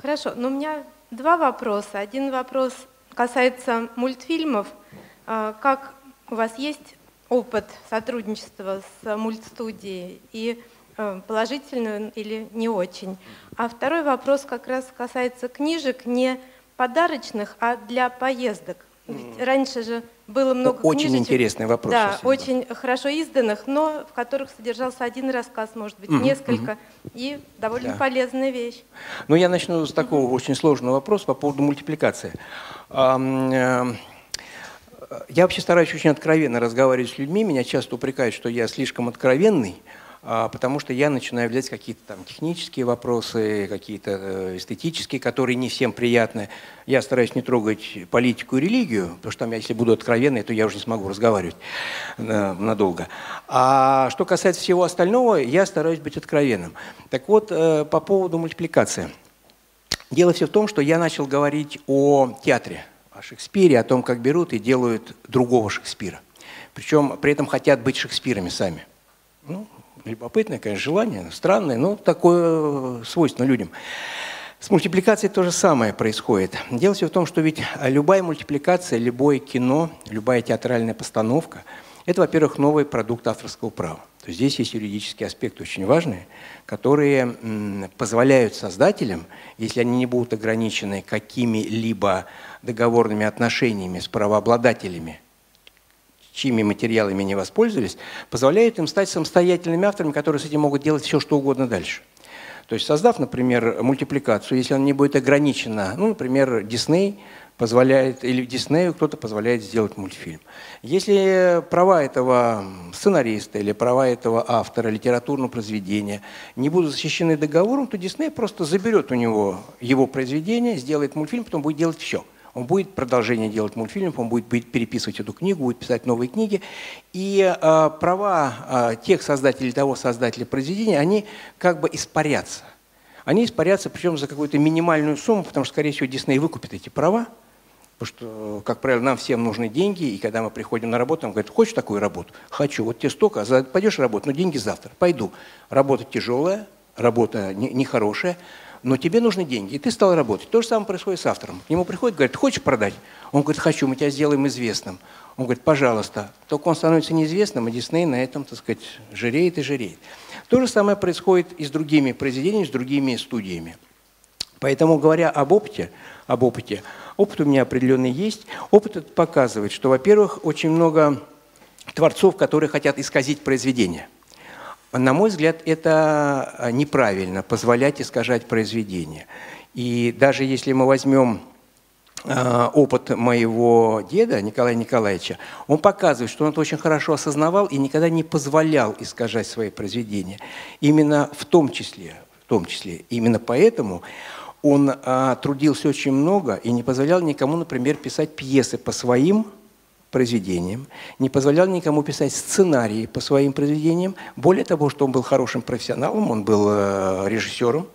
Хорошо, но у меня два вопроса. Один вопрос касается мультфильмов. А, как у вас есть опыт сотрудничества с мультстудией и э, положительный или не очень? А второй вопрос как раз касается книжек не подарочных, а для поездок. Ведь раньше же было много Очень книжечек, интересный вопрос. Да, совсем, очень хорошо изданных, но в которых содержался один рассказ, может быть, mm-hmm. несколько, mm-hmm. и довольно да. полезная вещь. Ну, я начну с такого mm-hmm. очень сложного вопроса по поводу мультипликации. Э, я вообще стараюсь очень откровенно разговаривать с людьми. Меня часто упрекают, что я слишком откровенный. А, потому что я начинаю влезать какие-то там технические вопросы, какие-то э, эстетические, которые не всем приятны. Я стараюсь не трогать политику и религию, потому что там, если буду откровенный, то я уже не смогу разговаривать э, надолго. А что касается всего остального, я стараюсь быть откровенным. Так вот, э, по поводу мультипликации. Дело все в том, что я начал говорить о театре, о Шекспире, о том, как берут и делают другого Шекспира. Причем при этом хотят быть Шекспирами сами. Ну, любопытное, конечно, желание, странное, но такое свойственно людям. С мультипликацией то же самое происходит. Дело все в том, что ведь любая мультипликация, любое кино, любая театральная постановка – это, во-первых, новый продукт авторского права. То есть здесь есть юридические аспекты очень важные, которые позволяют создателям, если они не будут ограничены какими-либо договорными отношениями с правообладателями чьими материалами не воспользовались, позволяет им стать самостоятельными авторами, которые с этим могут делать все, что угодно дальше. То есть создав, например, мультипликацию, если она не будет ограничена, ну, например, Дисней позволяет, или Диснею кто-то позволяет сделать мультфильм. Если права этого сценариста или права этого автора литературного произведения не будут защищены договором, то Дисней просто заберет у него его произведение, сделает мультфильм, потом будет делать все – он будет продолжение делать мультфильмов, он будет переписывать эту книгу, будет писать новые книги. И э, права э, тех создателей, того создателя произведения, они как бы испарятся. Они испарятся, причем за какую-то минимальную сумму, потому что, скорее всего, Дисней выкупит эти права. Потому что, как правило, нам всем нужны деньги, и когда мы приходим на работу, он говорит, хочешь такую работу? Хочу, вот тебе столько, пойдешь работать, но деньги завтра. Пойду. Работа тяжелая, работа нехорошая, но тебе нужны деньги, и ты стал работать. То же самое происходит с автором. К нему приходит, говорит, хочешь продать? Он говорит, хочу, мы тебя сделаем известным. Он говорит, пожалуйста. Только он становится неизвестным, и Дисней на этом, так сказать, жиреет и жиреет. То же самое происходит и с другими произведениями, с другими студиями. Поэтому, говоря об опыте, об опыте, опыт у меня определенный есть. Опыт показывает, что, во-первых, очень много творцов, которые хотят исказить произведение. На мой взгляд, это неправильно, позволять искажать произведение. И даже если мы возьмем а, опыт моего деда Николая Николаевича, он показывает, что он это очень хорошо осознавал и никогда не позволял искажать свои произведения. Именно в том числе, в том числе, именно поэтому он а, трудился очень много и не позволял никому, например, писать пьесы по своим произведениям, не позволял никому писать сценарии по своим произведениям. Более того, что он был хорошим профессионалом, он был э, режиссером,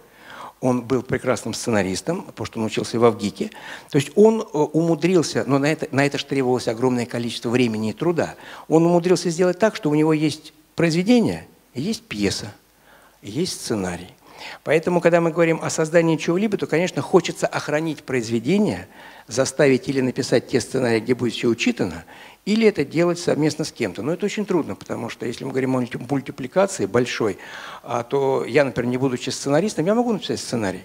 он был прекрасным сценаристом, потому что он учился в Авгике. То есть он э, умудрился, но на это, на это же требовалось огромное количество времени и труда, он умудрился сделать так, что у него есть произведение, есть пьеса, есть сценарий. Поэтому, когда мы говорим о создании чего-либо, то, конечно, хочется охранить произведение, заставить или написать те сценарии, где будет все учитано, или это делать совместно с кем-то. Но это очень трудно, потому что если мы говорим о мультипликации большой, а, то я, например, не будучи сценаристом, я могу написать сценарий.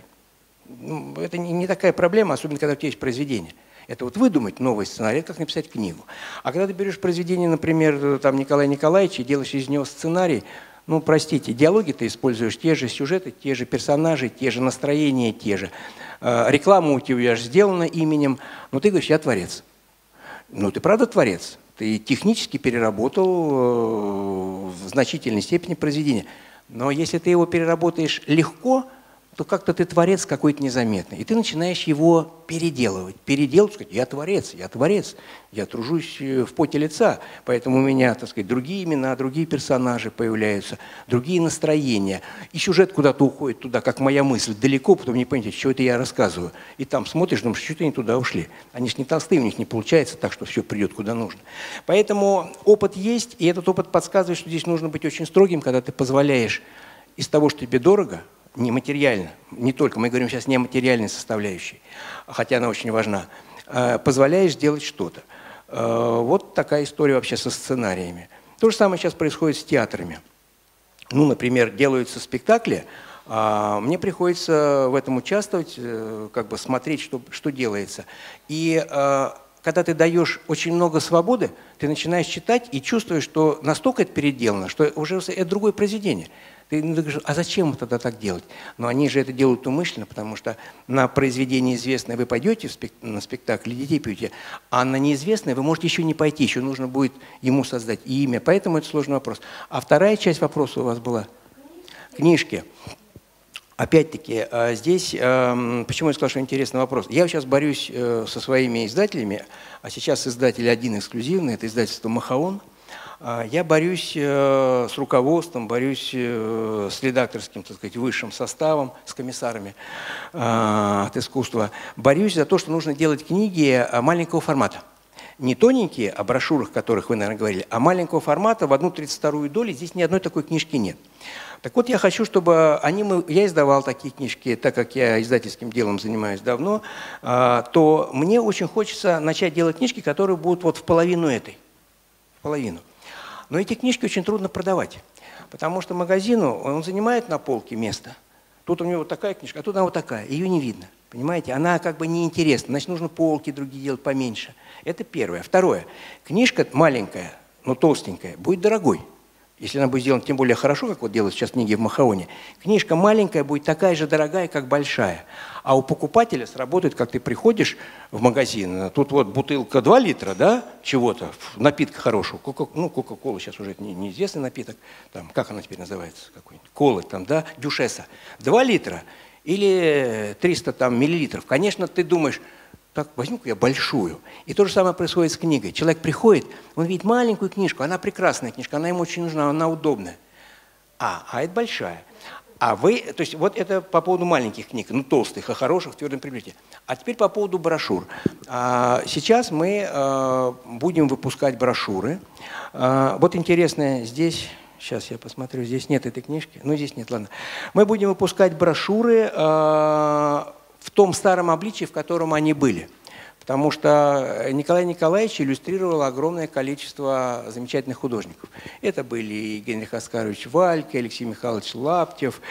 Ну, это не такая проблема, особенно когда у тебя есть произведение. Это вот выдумать новый сценарий, это как написать книгу. А когда ты берешь произведение, например, там, Николая Николаевича и делаешь из него сценарий, ну, простите, диалоги ты используешь те же сюжеты, те же персонажи, те же настроения, те же. Э, реклама у тебя же сделана именем, но ты говоришь, я творец. Ну, ты правда творец. Ты технически переработал э, в значительной степени произведение. Но если ты его переработаешь легко – то как-то ты творец какой-то незаметный. И ты начинаешь его переделывать. Переделывать, сказать, я творец, я творец, я тружусь э, в поте лица, поэтому у меня, так сказать, другие имена, другие персонажи появляются, другие настроения. И сюжет куда-то уходит туда, как моя мысль, далеко, потом не понимаете, что это я рассказываю. И там смотришь, думаешь, что-то они туда ушли. Они же не толстые, у них не получается так, что все придет куда нужно. Поэтому опыт есть, и этот опыт подсказывает, что здесь нужно быть очень строгим, когда ты позволяешь из того, что тебе дорого – нематериально, не только, мы говорим сейчас не о материальной составляющей, хотя она очень важна, а позволяешь делать что-то. А, вот такая история вообще со сценариями. То же самое сейчас происходит с театрами. Ну, например, делаются спектакли, а мне приходится в этом участвовать, э, как бы смотреть, что, что делается. И когда ты даешь очень много свободы, ты начинаешь читать и чувствуешь, что настолько это переделано, что уже это другое произведение. Ты говоришь, а зачем тогда так делать? Но они же это делают умышленно, потому что на произведение известное вы пойдете на спектакль, детей пьете, а на неизвестное вы можете еще не пойти, еще нужно будет ему создать имя. Поэтому это сложный вопрос. А вторая часть вопроса у вас была? Книжки. Опять-таки, а, здесь, почему я сказал, что интересный вопрос. Я сейчас борюсь э, со своими издателями, а сейчас издатель один эксклюзивный, это издательство «Махаон». А, я борюсь э, с руководством, борюсь э, с редакторским, так сказать, высшим составом, с комиссарами а, от искусства. Борюсь за то, что нужно делать книги а, маленького формата. Не тоненькие, о брошюрах, которых вы, наверное, говорили, а маленького формата в одну тридцать вторую долю. Здесь ни одной такой книжки нет. Так вот, я хочу, чтобы они, я издавал такие книжки, так как я издательским делом занимаюсь давно, то мне очень хочется начать делать книжки, которые будут вот в половину этой. В половину. Но эти книжки очень трудно продавать, потому что магазину он занимает на полке место. Тут у него вот такая книжка, а тут она вот такая, ее не видно. Понимаете, она как бы неинтересна, значит, нужно полки другие делать поменьше. Это первое. Второе, книжка маленькая, но толстенькая, будет дорогой. Если она будет сделана тем более хорошо, как вот делают сейчас книги в Махаоне, книжка маленькая будет такая же дорогая, как большая. А у покупателя сработает, как ты приходишь в магазин, тут вот бутылка 2 литра, да, чего-то, напитка хорошего, кока, ну, Кока-Кола сейчас уже не, неизвестный напиток, там, как она теперь называется, какой-нибудь, колы там, да, дюшеса, 2 литра или 300 там миллилитров. Конечно, ты думаешь, так возьму-ка я большую. И то же самое происходит с книгой. Человек приходит, он видит маленькую книжку, она прекрасная книжка, она ему очень нужна, она удобная. А, а это большая. А вы, то есть вот это по поводу маленьких книг, ну толстых, а хороших в твердом предмете. А теперь по поводу брошюр. А, сейчас мы а, будем выпускать брошюры. А, вот интересное здесь, Сейчас я посмотрю, здесь нет этой книжки. Ну, здесь нет, ладно. Мы будем выпускать брошюры э, в том старом обличии, в котором они были. Потому что Николай Николаевич иллюстрировал огромное количество замечательных художников. Это были и Генрих Оскарович Валька, Алексей Михайлович Лаптев,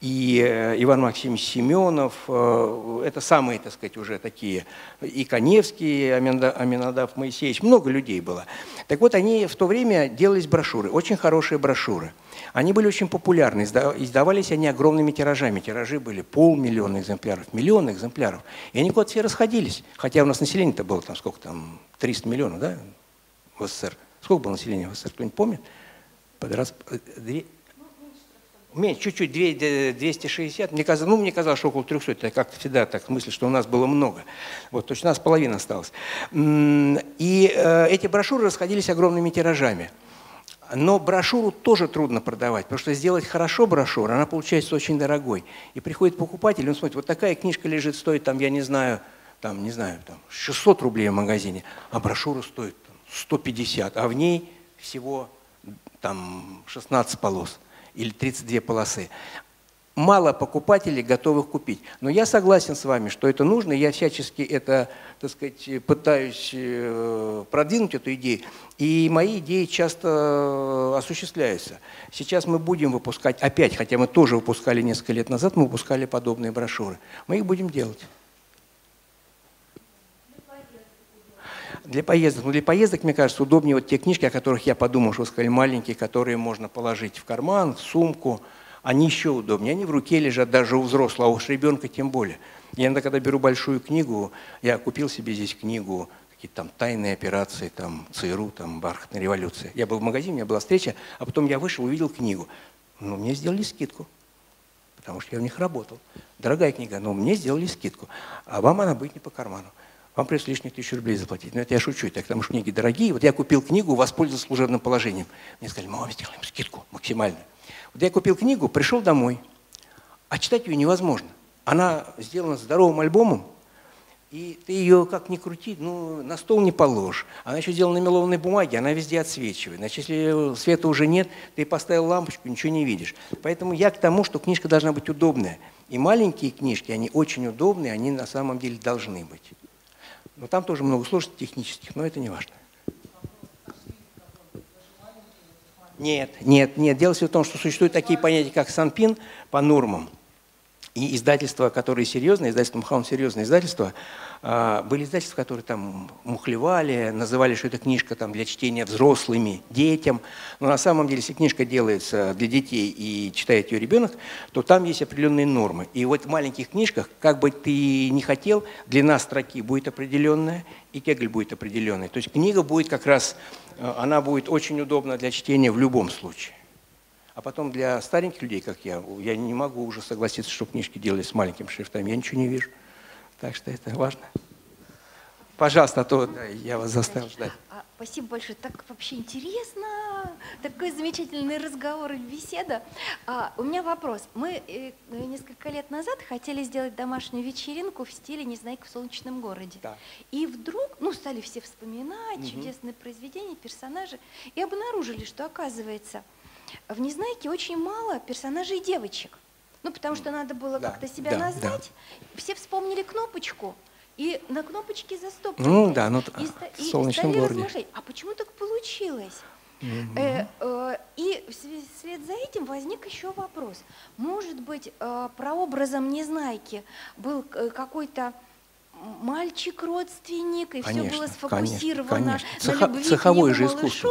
и э, Иван Максимович Семенов. Э, это самые, так сказать, уже такие. И Коневский, Аминадав Моисеевич. Много людей было. Так вот, они в то время делались брошюры, очень хорошие брошюры. Они были очень популярны, издавались они огромными тиражами. Тиражи были полмиллиона экземпляров, миллион экземпляров. И они куда-то все расходились. Хотя у нас население-то было там сколько там, 300 миллионов, да, в СССР. Сколько было населения в СССР, кто-нибудь помнит? Подрас... Меньше, чуть-чуть, 260. Мне казалось, ну, мне казалось, что около 300. Я как-то всегда так мысль, что у нас было много. Вот, точно у нас половина осталась. И э, эти брошюры расходились огромными тиражами. Но брошюру тоже трудно продавать, потому что сделать хорошо брошюру, она получается очень дорогой. И приходит покупатель, он смотрит, вот такая книжка лежит, стоит там, я не знаю, там, не знаю, там 600 рублей в магазине, а брошюра стоит там, 150, а в ней всего там 16 полос или 32 полосы мало покупателей готовых купить. Но я согласен с вами, что это нужно, я всячески это, так сказать, пытаюсь э, продвинуть эту идею, и мои идеи часто э, осуществляются. Сейчас мы будем выпускать опять, хотя мы тоже выпускали несколько лет назад, мы выпускали подобные брошюры. Мы их будем делать. Для поездок. Ну, для поездок, мне кажется, удобнее вот те книжки, о которых я подумал, что вы сказали, маленькие, которые можно положить в карман, в сумку, они еще удобнее. Они в руке лежат даже у взрослого, а уж ребенка тем более. Я иногда, когда беру большую книгу, я купил себе здесь книгу, какие-то там тайные операции, там ЦРУ, там бархатная революция. Я был в магазине, у меня была встреча, а потом я вышел, увидел книгу. Ну, мне сделали скидку, потому что я в них работал. Дорогая книга, но мне сделали скидку. А вам она будет не по карману. Вам придется лишних тысячу рублей заплатить. Но это я шучу, так, потому что книги дорогие. Вот я купил книгу, воспользовался служебным положением. Мне сказали, мы вам сделаем скидку максимальную. Вот я купил книгу, пришел домой, а читать ее невозможно. Она сделана здоровым альбомом, и ты ее как ни крути, ну, на стол не положишь. Она еще сделана на мелованной бумаге, она везде отсвечивает. Значит, если света уже нет, ты поставил лампочку, ничего не видишь. Поэтому я к тому, что книжка должна быть удобная. И маленькие книжки, они очень удобные, они на самом деле должны быть. Но там тоже много сложностей технических, но это не важно. Нет, нет, нет. Дело в том, что существуют такие понятия, как санпин по нормам. И издательства, которые серьезные, издательство Махаун серьезное издательство, а, были издательства, которые там мухлевали, называли, что это книжка там, для чтения взрослыми, детям. Но на самом деле, если книжка делается для детей и читает ее ребенок, то там есть определенные нормы. И вот в маленьких книжках, как бы ты ни хотел, длина строки будет определенная, и кегль будет определенный. То есть книга будет как раз, э, она будет очень удобна для чтения в любом случае. А потом для стареньких людей, как я, я не могу уже согласиться, что книжки делали с маленьким шрифтом. Я ничего не вижу. Так что это важно. Пожалуйста, а то да, я вас заставил ждать. А, спасибо большое. Так вообще интересно. Такой замечательный разговор и беседа. А, у меня вопрос. Мы э, несколько лет назад хотели сделать домашнюю вечеринку в стиле «Незнайка в солнечном городе». Да. И вдруг, ну, стали все вспоминать угу. чудесные произведения, персонажи, и обнаружили, что, оказывается, в «Незнайке» очень мало персонажей девочек. Ну, потому что надо было да, как-то себя да, назвать. Да. Все вспомнили кнопочку, и на кнопочке застопили. Ну да, ну и, в солнечном и городе. А почему так получилось? Угу. Э, э, и вслед за этим возник еще вопрос. Может быть, э, прообразом Незнайки был э, какой-то мальчик-родственник, и конечно, все было сфокусировано конечно, конечно. на любви Цеховое к же малышу. Искусство.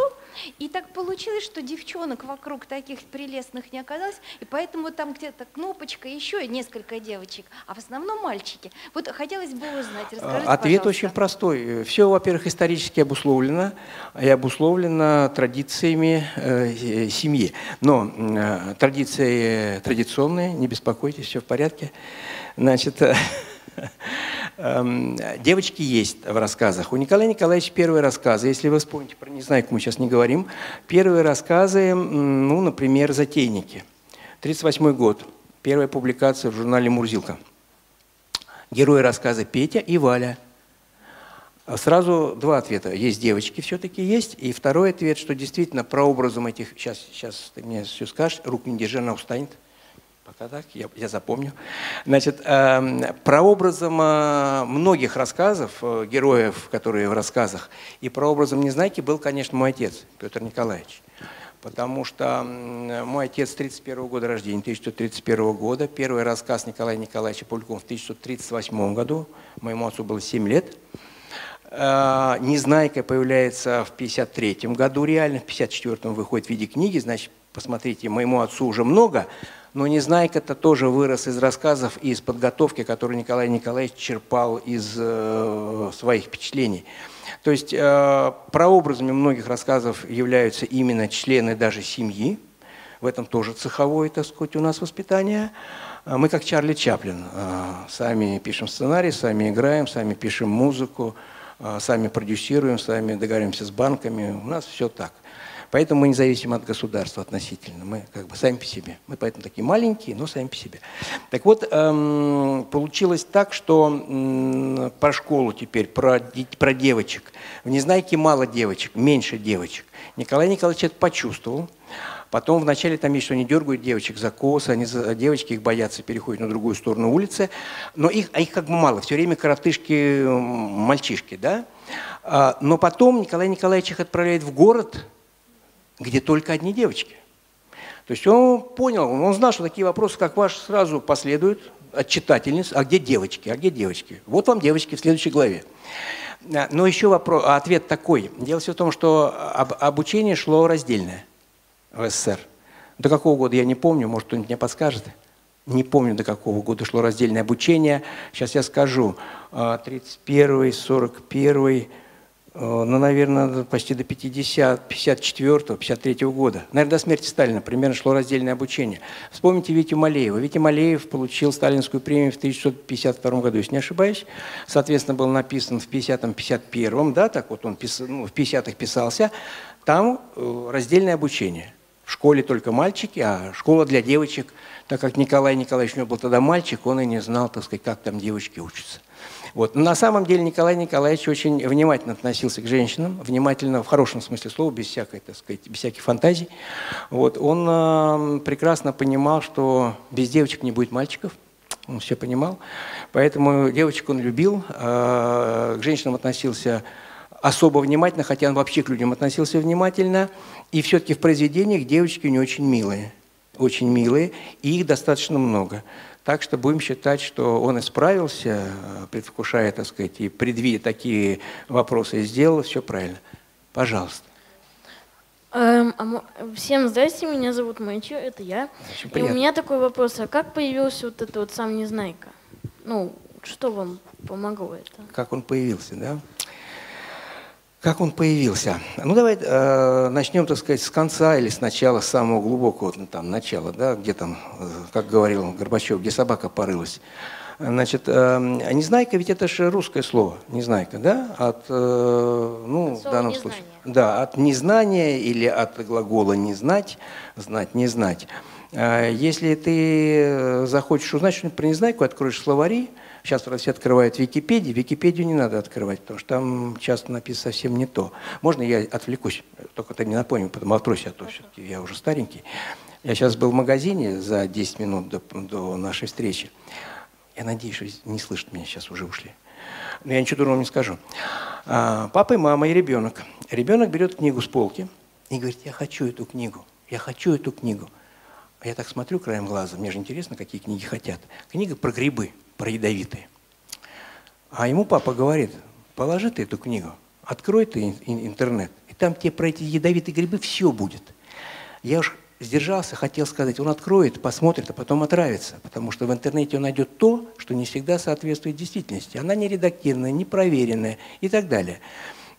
И так получилось, что девчонок вокруг таких прелестных не оказалось, и поэтому там где-то кнопочка, еще несколько девочек, а в основном мальчики. Вот хотелось бы узнать, расскажите, Ответ пожалуйста. очень простой. Все, во-первых, исторически обусловлено, и обусловлено традициями э, семьи. Но э, традиции традиционные, не беспокойтесь, все в порядке. Значит, (laughs) девочки есть в рассказах. У Николая Николаевича первые рассказы, если вы вспомните, про Незнайку мы сейчас не говорим, первые рассказы, ну, например, «Затейники». 1938 год, первая публикация в журнале «Мурзилка». Герои рассказа Петя и Валя. Сразу два ответа. Есть девочки все-таки есть. И второй ответ, что действительно прообразом этих... Сейчас, сейчас ты мне все скажешь, рук не держи, она устанет. Пока так, я, я запомню. Значит, э, прообразом э, многих рассказов, э, героев, которые в рассказах, и прообразом Незнайки был, конечно, мой отец, Петр Николаевич. Потому что мой отец 31 года рождения, 1931 года. Первый рассказ Николая Николаевича опубликован в 1938 году. Моему отцу было 7 лет. Э, Незнайка появляется в 1953 году реально, в 1954 выходит в виде книги. Значит, посмотрите, моему отцу уже много, но Незнайка-то тоже вырос из рассказов и из подготовки, которую Николай Николаевич черпал из э, своих впечатлений. То есть э, прообразами многих рассказов являются именно члены даже семьи. В этом тоже цеховое, так сказать, у нас воспитание. А мы как Чарли Чаплин. Э, сами пишем сценарий, сами играем, сами пишем музыку, э, сами продюсируем, сами договариваемся с банками. У нас все так. Поэтому мы не зависим от государства относительно. Мы как бы сами по себе. Мы поэтому такие маленькие, но сами по себе. Так вот, эм, получилось так, что про школу теперь, про, про девочек. В Незнайке мало девочек, меньше девочек. Николай Николаевич это почувствовал. Потом вначале там есть, что они дергают девочек за косы, они, девочки их боятся, переходят на другую сторону улицы. Но их, а их как бы мало, все время коротышки, мальчишки, да? А, но потом Николай Николаевич их отправляет в город, где только одни девочки. То есть он понял, он знал, что такие вопросы, как ваш, сразу последуют от читательниц. А где девочки? А где девочки? Вот вам девочки в следующей главе. А, но еще вопрос, а ответ такой. Дело все в том, что об, обучение шло раздельное в СССР. До какого года я не помню, может кто-нибудь мне подскажет? Не помню, до какого года шло раздельное обучение. Сейчас я скажу. 31 41 Э, ну, наверное, почти до 50, 54 53 года. Наверное, до смерти Сталина примерно шло раздельное обучение. Вспомните Витю Малеева. Витя Малеев получил сталинскую премию в 1952 году, если не ошибаюсь. Соответственно, был написан в 50-51, да, так вот он пис, ну, в 50-х писался. Там э, раздельное обучение. В школе только мальчики, а школа для девочек, так как Николай Николаевич у него был тогда мальчик, он и не знал, так сказать, как там девочки учатся. Вот. Но на самом деле Николай Николаевич очень внимательно относился к женщинам, внимательно, в хорошем смысле слова, без всякой, так сказать, без всяких фантазий. Вот. Он э, прекрасно понимал, что без девочек не будет мальчиков, он все понимал. Поэтому девочек он любил, э, к женщинам относился особо внимательно, хотя он вообще к людям относился внимательно. И все-таки в произведениях девочки не очень милые. Очень милые, и их достаточно много. Так что будем считать, что он исправился, предвкушая, так сказать, и предвидя такие вопросы, и сделал все правильно. Пожалуйста. Эм, а всем здрасте, меня зовут Мэтью, это я. и у меня такой вопрос, а как появился вот этот вот сам Незнайка? Ну, что вам помогло это? Как он появился, да? Как он появился? Ну, давай э, начнем, так сказать, с конца или с начала, с самого глубокого ну, там, начала, да, где там, э, как говорил Горбачев, где собака порылась. Значит, э, незнайка, ведь это же русское слово, незнайка, да, от, э, ну, слово в данном незнание. случае, да, от незнания или от глагола не знать, знать, не знать. Э, если ты э, захочешь узнать что-нибудь про незнайку, откроешь словари, Сейчас все открывают Википедию. Википедию не надо открывать, потому что там часто написано совсем не то. Можно я отвлекусь? Только ты не напомню, потом вопросе, а то все-таки я уже старенький. Я сейчас был в магазине за 10 минут до, до нашей встречи. Я надеюсь, что не слышат меня, сейчас уже ушли. Но я ничего дурного не скажу. А, папа и мама и ребенок. Ребенок берет книгу с полки и говорит, я хочу эту книгу, я хочу эту книгу. А я так смотрю краем глаза, мне же интересно, какие книги хотят. Книга про грибы про ядовитые. А ему папа говорит, положи ты эту книгу, открой ты интернет, и там тебе про эти ядовитые грибы все будет. Я уж сдержался, хотел сказать, он откроет, посмотрит, а потом отравится, потому что в интернете он найдет то, что не всегда соответствует действительности. Она не редактированная, не проверенная и так далее.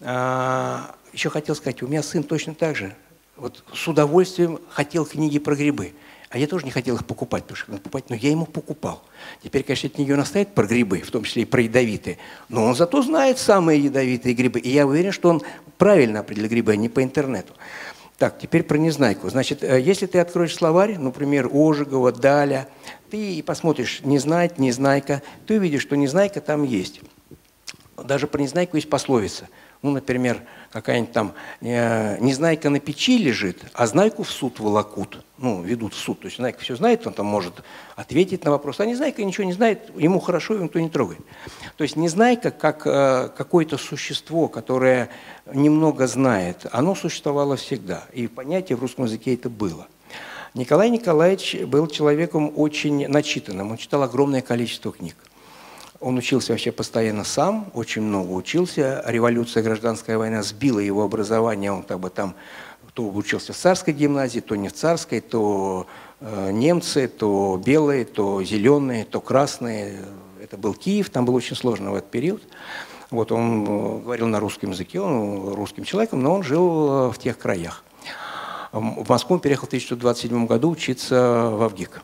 А, еще хотел сказать, у меня сын точно так же, вот с удовольствием хотел книги про грибы. А я тоже не хотел их покупать, потому что покупать, но я ему покупал. Теперь, конечно, эти книги он оставит про грибы, в том числе и про ядовитые, но он зато знает самые ядовитые грибы. И я уверен, что он правильно определил грибы, а не по интернету. Так, теперь про незнайку. Значит, э, если ты откроешь словарь, например, Ожегова, Даля, ты посмотришь «не знать», «незнайка», ты увидишь, что «незнайка» там есть. даже про Незнайку есть пословица. Ну, например, какая-нибудь там э, Незнайка на печи лежит, а Знайку в суд волокут. Ну, ведут в суд. То есть Знайка все знает, он там может ответить на вопрос. А Незнайка ничего не знает, ему хорошо, его никто не трогает. То есть Незнайка как э, какое-то существо, которое немного знает, оно существовало всегда. И понятие в русском языке это было. Николай Николаевич был человеком очень начитанным. Он читал огромное количество книг. Он учился вообще постоянно сам, очень много учился. Революция, гражданская война сбила его образование. Он как бы там то учился в царской гимназии, то не в царской, то э, немцы, то белые, то зеленые, то красные. Это был Киев, там было очень сложно в этот период. Вот он э, говорил на русском языке, он русским человеком, но он жил э, в тех краях. В Москву он переехал в 1927 году учиться в Авгик.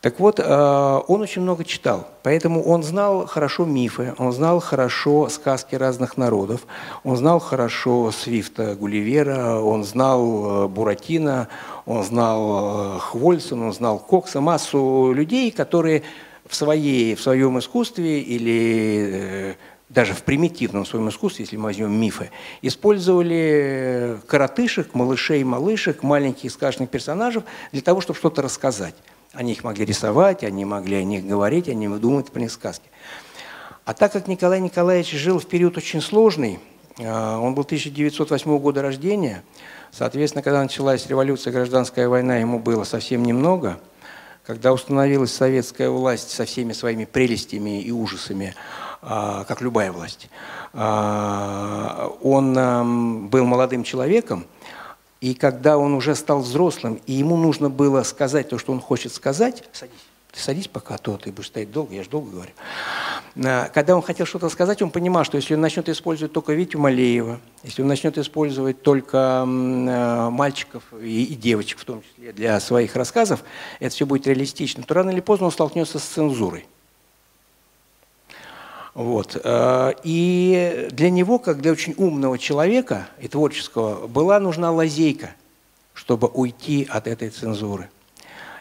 Так вот, э, он очень много читал, поэтому он знал хорошо мифы, он знал хорошо сказки разных народов, он знал хорошо Свифта Гулливера, он знал э, Буратино, он знал э, Хвольсона, он знал Кокса, массу людей, которые в, своей, в своем искусстве или даже в примитивном своем искусстве, если мы возьмем мифы, использовали коротышек, малышей, малышек, маленьких сказочных персонажей для того, чтобы что-то рассказать. Они их могли рисовать, они могли о них говорить, они выдумывать про них сказки. А так как Николай Николаевич жил в период очень сложный, а, он был 1908 года рождения, соответственно, когда началась революция, гражданская война, ему было совсем немного. Когда установилась советская власть со всеми своими прелестями и ужасами, а, как любая власть, а, он был молодым человеком, и когда он уже стал взрослым, и ему нужно было сказать то, что он хочет сказать, садись, ты садись пока, а то ты будешь стоять долго, я же долго говорю. А, когда он хотел что-то сказать, он понимал, что если он начнет использовать только Витю Малеева, если он начнет использовать только а, мальчиков и девочек, в том числе для своих рассказов, это все будет реалистично, то рано или поздно он столкнется с цензурой. Вот. Э, и для него, как для очень умного человека и творческого, была нужна лазейка, чтобы уйти от этой цензуры.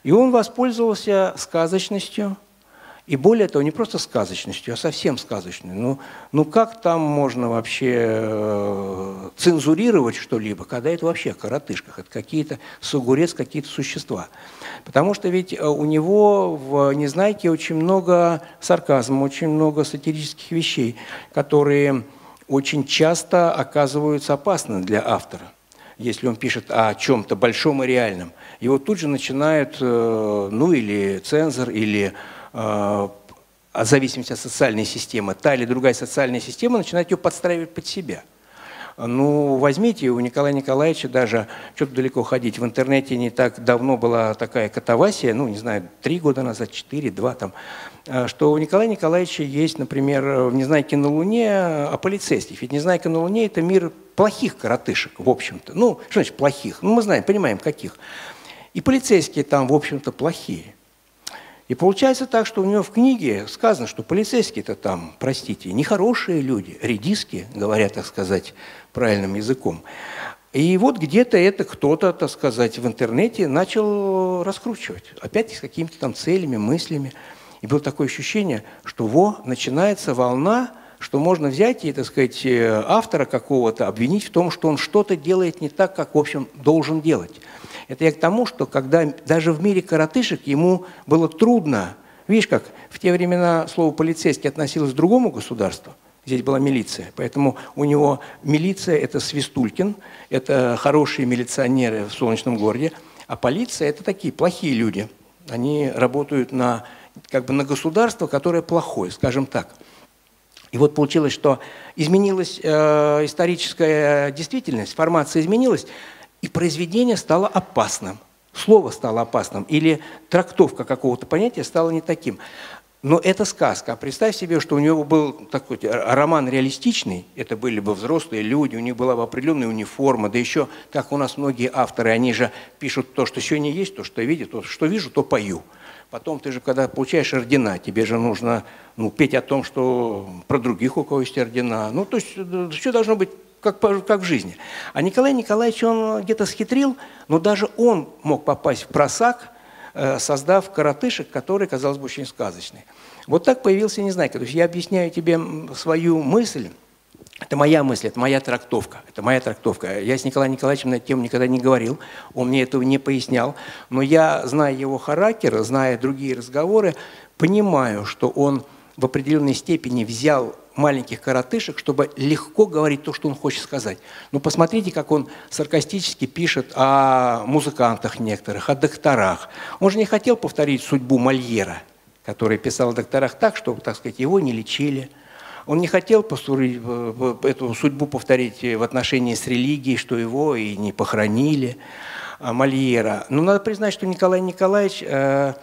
И он воспользовался сказочностью, и более того, не просто сказочностью, а совсем сказочной. Ну, ну как там можно вообще э, цензурировать что-либо, когда это вообще о коротышках, это какие-то сугурец, какие-то существа. Потому что ведь э, у него в «Незнайке» очень много сарказма, очень много сатирических вещей, которые очень часто оказываются опасны для автора. Если он пишет о чем-то большом и реальном, его тут же начинают, э, ну или цензор, или э, в зависимости от социальной системы, та или другая социальная система начинает ее подстраивать под себя – ну, возьмите, у Николая Николаевича даже, что-то далеко ходить, в интернете не так давно была такая катавасия, ну, не знаю, три года назад, четыре, два там, э, что у Николая Николаевича есть, например, в «Незнайке на Луне» о полицейских. Ведь «Незнайка на Луне» – это мир плохих коротышек, в общем-то. Ну, что значит плохих? Ну, мы знаем, понимаем, каких. И полицейские там, в общем-то, плохие. И получается так, что у него в книге сказано, что полицейские-то там, простите, нехорошие люди, редиски, говоря, так сказать, правильным языком. И вот где-то это кто-то, так сказать, в интернете начал раскручивать. Опять с какими-то там целями, мыслями. И было такое ощущение, что во, начинается волна, что можно взять и, так сказать, э, автора какого-то обвинить в том, что он что-то делает не так, как, в общем, должен делать. Это я к тому, что когда даже в мире коротышек ему было трудно, видишь как, в те времена слово «полицейский» относилось к другому государству, здесь была милиция, поэтому у него милиция – это Свистулькин, это хорошие милиционеры в солнечном городе, а полиция – это такие плохие люди. Они работают на, как бы на государство, которое плохое, скажем так. И вот получилось, что изменилась э, историческая действительность, формация изменилась, и произведение стало опасным, слово стало опасным, или трактовка какого-то понятия стала не таким. Но это сказка. А представь себе, что у него был такой роман реалистичный, это были бы взрослые люди, у них была бы определенная униформа, да еще, как у нас многие авторы, они же пишут то, что сегодня есть, то, что видят, то, что вижу, то пою. Потом ты же, когда получаешь ордена, тебе же нужно ну, петь о том, что про других, у кого есть ордена. Ну, то есть э, все должно быть как, как в жизни. А Николай Николаевич, он где-то схитрил, но даже он мог попасть в просак э, создав коротышек, который, казалось бы, очень сказочный. Вот так появился Незнайка. То есть я объясняю тебе свою мысль, это моя мысль, это моя трактовка. Это моя трактовка. Я с Николаем Николаевичем на эту тему никогда не говорил, он мне этого не пояснял. Но я, зная его характер, зная другие разговоры, понимаю, что он в определенной степени взял маленьких коротышек, чтобы легко говорить то, что он хочет сказать. Но посмотрите, как он саркастически пишет о музыкантах некоторых, о докторах. Он же не хотел повторить судьбу Мольера, который писал о докторах так, чтобы, так сказать, его не лечили – он не хотел эту судьбу повторить в отношении с религией, что его и не похоронили, а Мольера. Но надо признать, что Николай Николаевич э,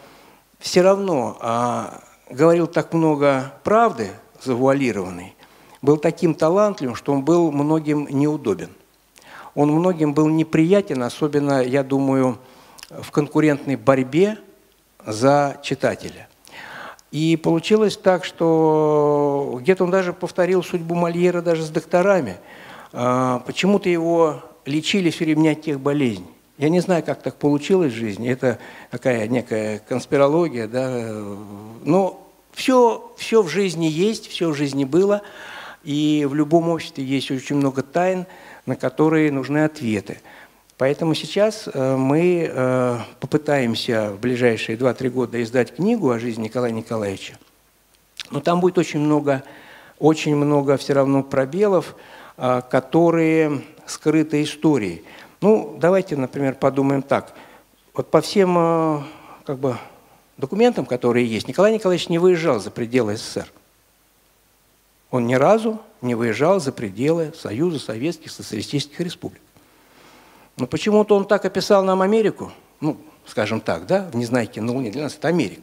все равно э, говорил так много правды, завуалированной, был таким талантливым, что он был многим неудобен. Он многим был неприятен, особенно, я думаю, в конкурентной борьбе за читателя. И получилось так, что где-то он даже повторил судьбу Мольера даже с докторами. А, почему-то его лечили все время от тех болезней. Я не знаю, как так получилось в жизни. Это такая некая конспирология, да. Но все, все в жизни есть, все в жизни было. И в любом обществе есть очень много тайн, на которые нужны ответы. Поэтому сейчас э, мы э, попытаемся в ближайшие 2-3 года издать книгу о жизни Николая Николаевича. Но там будет очень много, очень много все равно пробелов, э, которые скрыты историей. Ну, давайте, например, подумаем так. Вот по всем как бы, документам, которые есть, Николай Николаевич не выезжал за пределы СССР. Он ни разу не выезжал за пределы Союза Советских Социалистических Республик. Но почему-то он так описал нам Америку, ну, скажем так, да, в «Незнайке на Луне», для нас это Америка,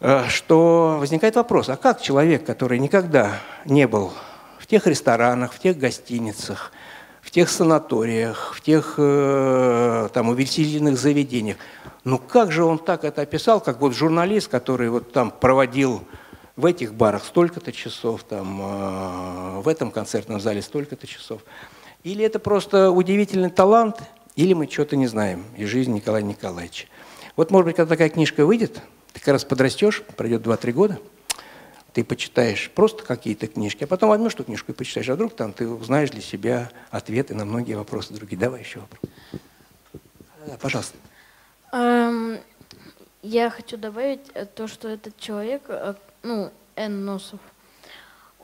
э, что возникает вопрос, а как человек, который никогда не был в тех ресторанах, в тех гостиницах, в тех санаториях, в тех э, там увеселительных заведениях, ну как же он так это описал, как вот журналист, который вот там проводил в этих барах столько-то часов, там, э, в этом концертном зале столько-то часов. Или это просто удивительный талант, или мы что-то не знаем из жизни Николая Николаевича. Вот, может быть, когда такая книжка выйдет, ты как раз подрастешь, пройдет 2-3 года, ты почитаешь просто какие-то книжки, а потом возьмешь эту книжку и почитаешь, а вдруг там ты узнаешь для себя ответы на многие вопросы другие. Давай еще вопрос. Да, пожалуйста. Um, я хочу добавить э, то, что этот человек, э, ну, Н. Носов,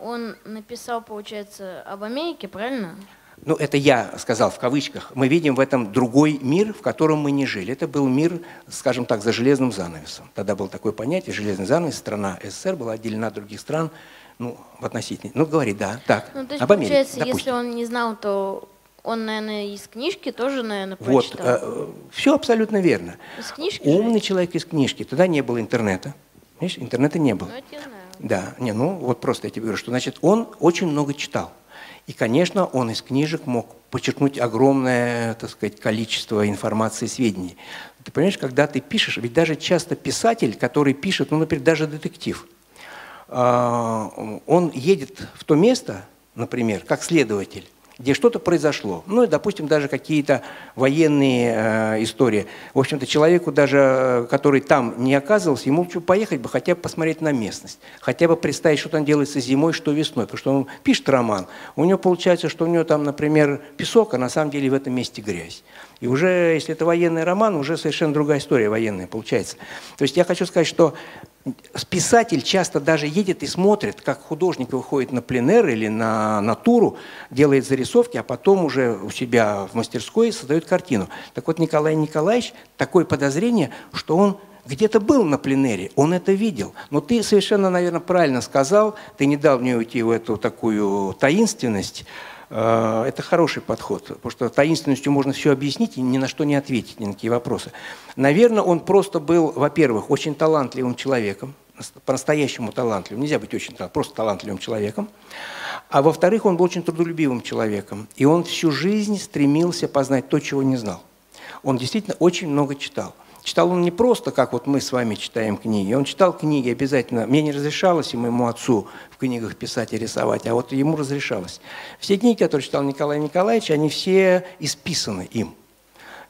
он написал, получается, об Америке, правильно? ну это я сказал в кавычках, мы видим в этом другой мир, в котором мы не жили. Это был мир, скажем так, за железным занавесом. Тогда было такое понятие, железный занавес, страна СССР была отделена от других стран, ну, в относительно. Ну, говори, да, так, ну, то есть, об Америке, получается, допустим. если он не знал, то он, наверное, из книжки тоже, наверное, прочитал. Вот, э, все абсолютно верно. Из книжки Умный же? человек из книжки. Тогда не было интернета. Видишь, интернета не было. Ну, это я знаю. Да, не, ну вот просто я тебе говорю, что значит он очень много читал. И, конечно, он из книжек мог подчеркнуть огромное, так сказать, количество информации и сведений. Ты понимаешь, когда ты пишешь, ведь даже часто писатель, который пишет, ну, например, даже детектив, а, он едет в то место, например, как следователь, где что-то произошло. Ну и, допустим, даже какие-то военные э, истории. В общем-то, человеку даже, э, который там не оказывался, ему поехать бы, хотя бы посмотреть на местность. Хотя бы представить, что там делается зимой, что весной. Потому что он пишет роман, у него получается, что у него там, например, песок, а на самом деле в этом месте грязь. И уже, если это военный роман, уже совершенно другая история военная получается. То есть я хочу сказать, что писатель часто даже едет и смотрит, как художник выходит на пленэр или на натуру, делает зарисовки, а потом уже у себя в мастерской создает картину. Так вот, Николай Николаевич, такое подозрение, что он где-то был на пленэре, он это видел. Но ты совершенно, наверное, правильно сказал, ты не дал мне уйти в эту такую таинственность, это хороший подход, потому что таинственностью можно все объяснить и ни на что не ответить, ни на какие вопросы. Наверное, он просто был, во-первых, очень талантливым человеком, по-настоящему талантливым, нельзя быть очень талантливым, просто талантливым человеком. А во-вторых, он был очень трудолюбивым человеком, и он всю жизнь стремился познать то, чего не знал. Он действительно очень много читал. Читал он не просто, как вот мы с вами читаем книги. Он читал книги обязательно. Мне не разрешалось и моему отцу книгах писать и рисовать, а вот ему разрешалось. Все книги, которые читал Николай Николаевич, они все исписаны им.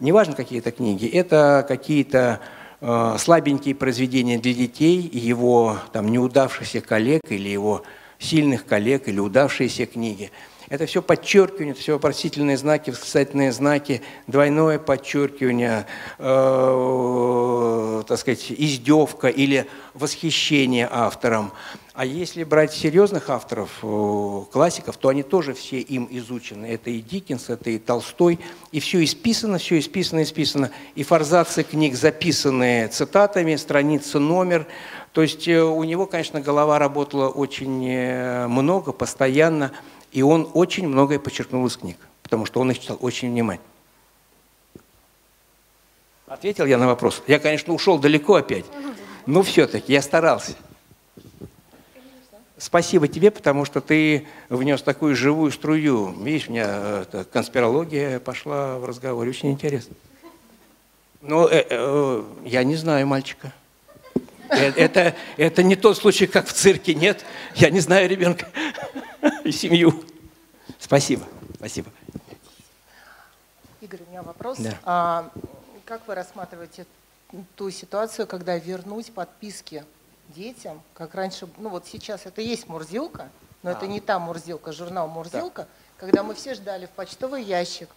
неважно какие это книги, это какие-то э, слабенькие произведения для детей, его там неудавшихся коллег или его сильных коллег или удавшиеся книги. Это все подчеркивание, это все вопросительные знаки, восклицательные знаки, двойное подчеркивание, э, так сказать, издевка или восхищение автором. А если брать серьезных авторов, э, классиков, то они тоже все им изучены. Это и Диккенс, это и Толстой. И все исписано, все исписано, исписано. И форзацы книг записанные цитатами, страница, номер. То есть э, у него, конечно, голова работала очень э, много, постоянно. И он очень многое подчеркнул из книг, потому что он их читал очень внимательно. Ответил я на вопрос. Я, конечно, ушел далеко опять, но все-таки я старался. Спасибо тебе, потому что ты внес такую живую струю. Видишь, у меня э, конспирология пошла в разговоре. Очень интересно. Но э, э, я не знаю мальчика. Э, это, это не тот случай, как в цирке, нет. Я не знаю ребенка (laughs) и семью. Спасибо, спасибо. Игорь, у меня вопрос. Да. А, как вы рассматриваете ту ситуацию, когда вернуть подписки детям, как раньше, ну вот сейчас это есть Мурзилка, но а. это не та Мурзилка, журнал Мурзилка, да. когда мы все ждали в почтовый ящик,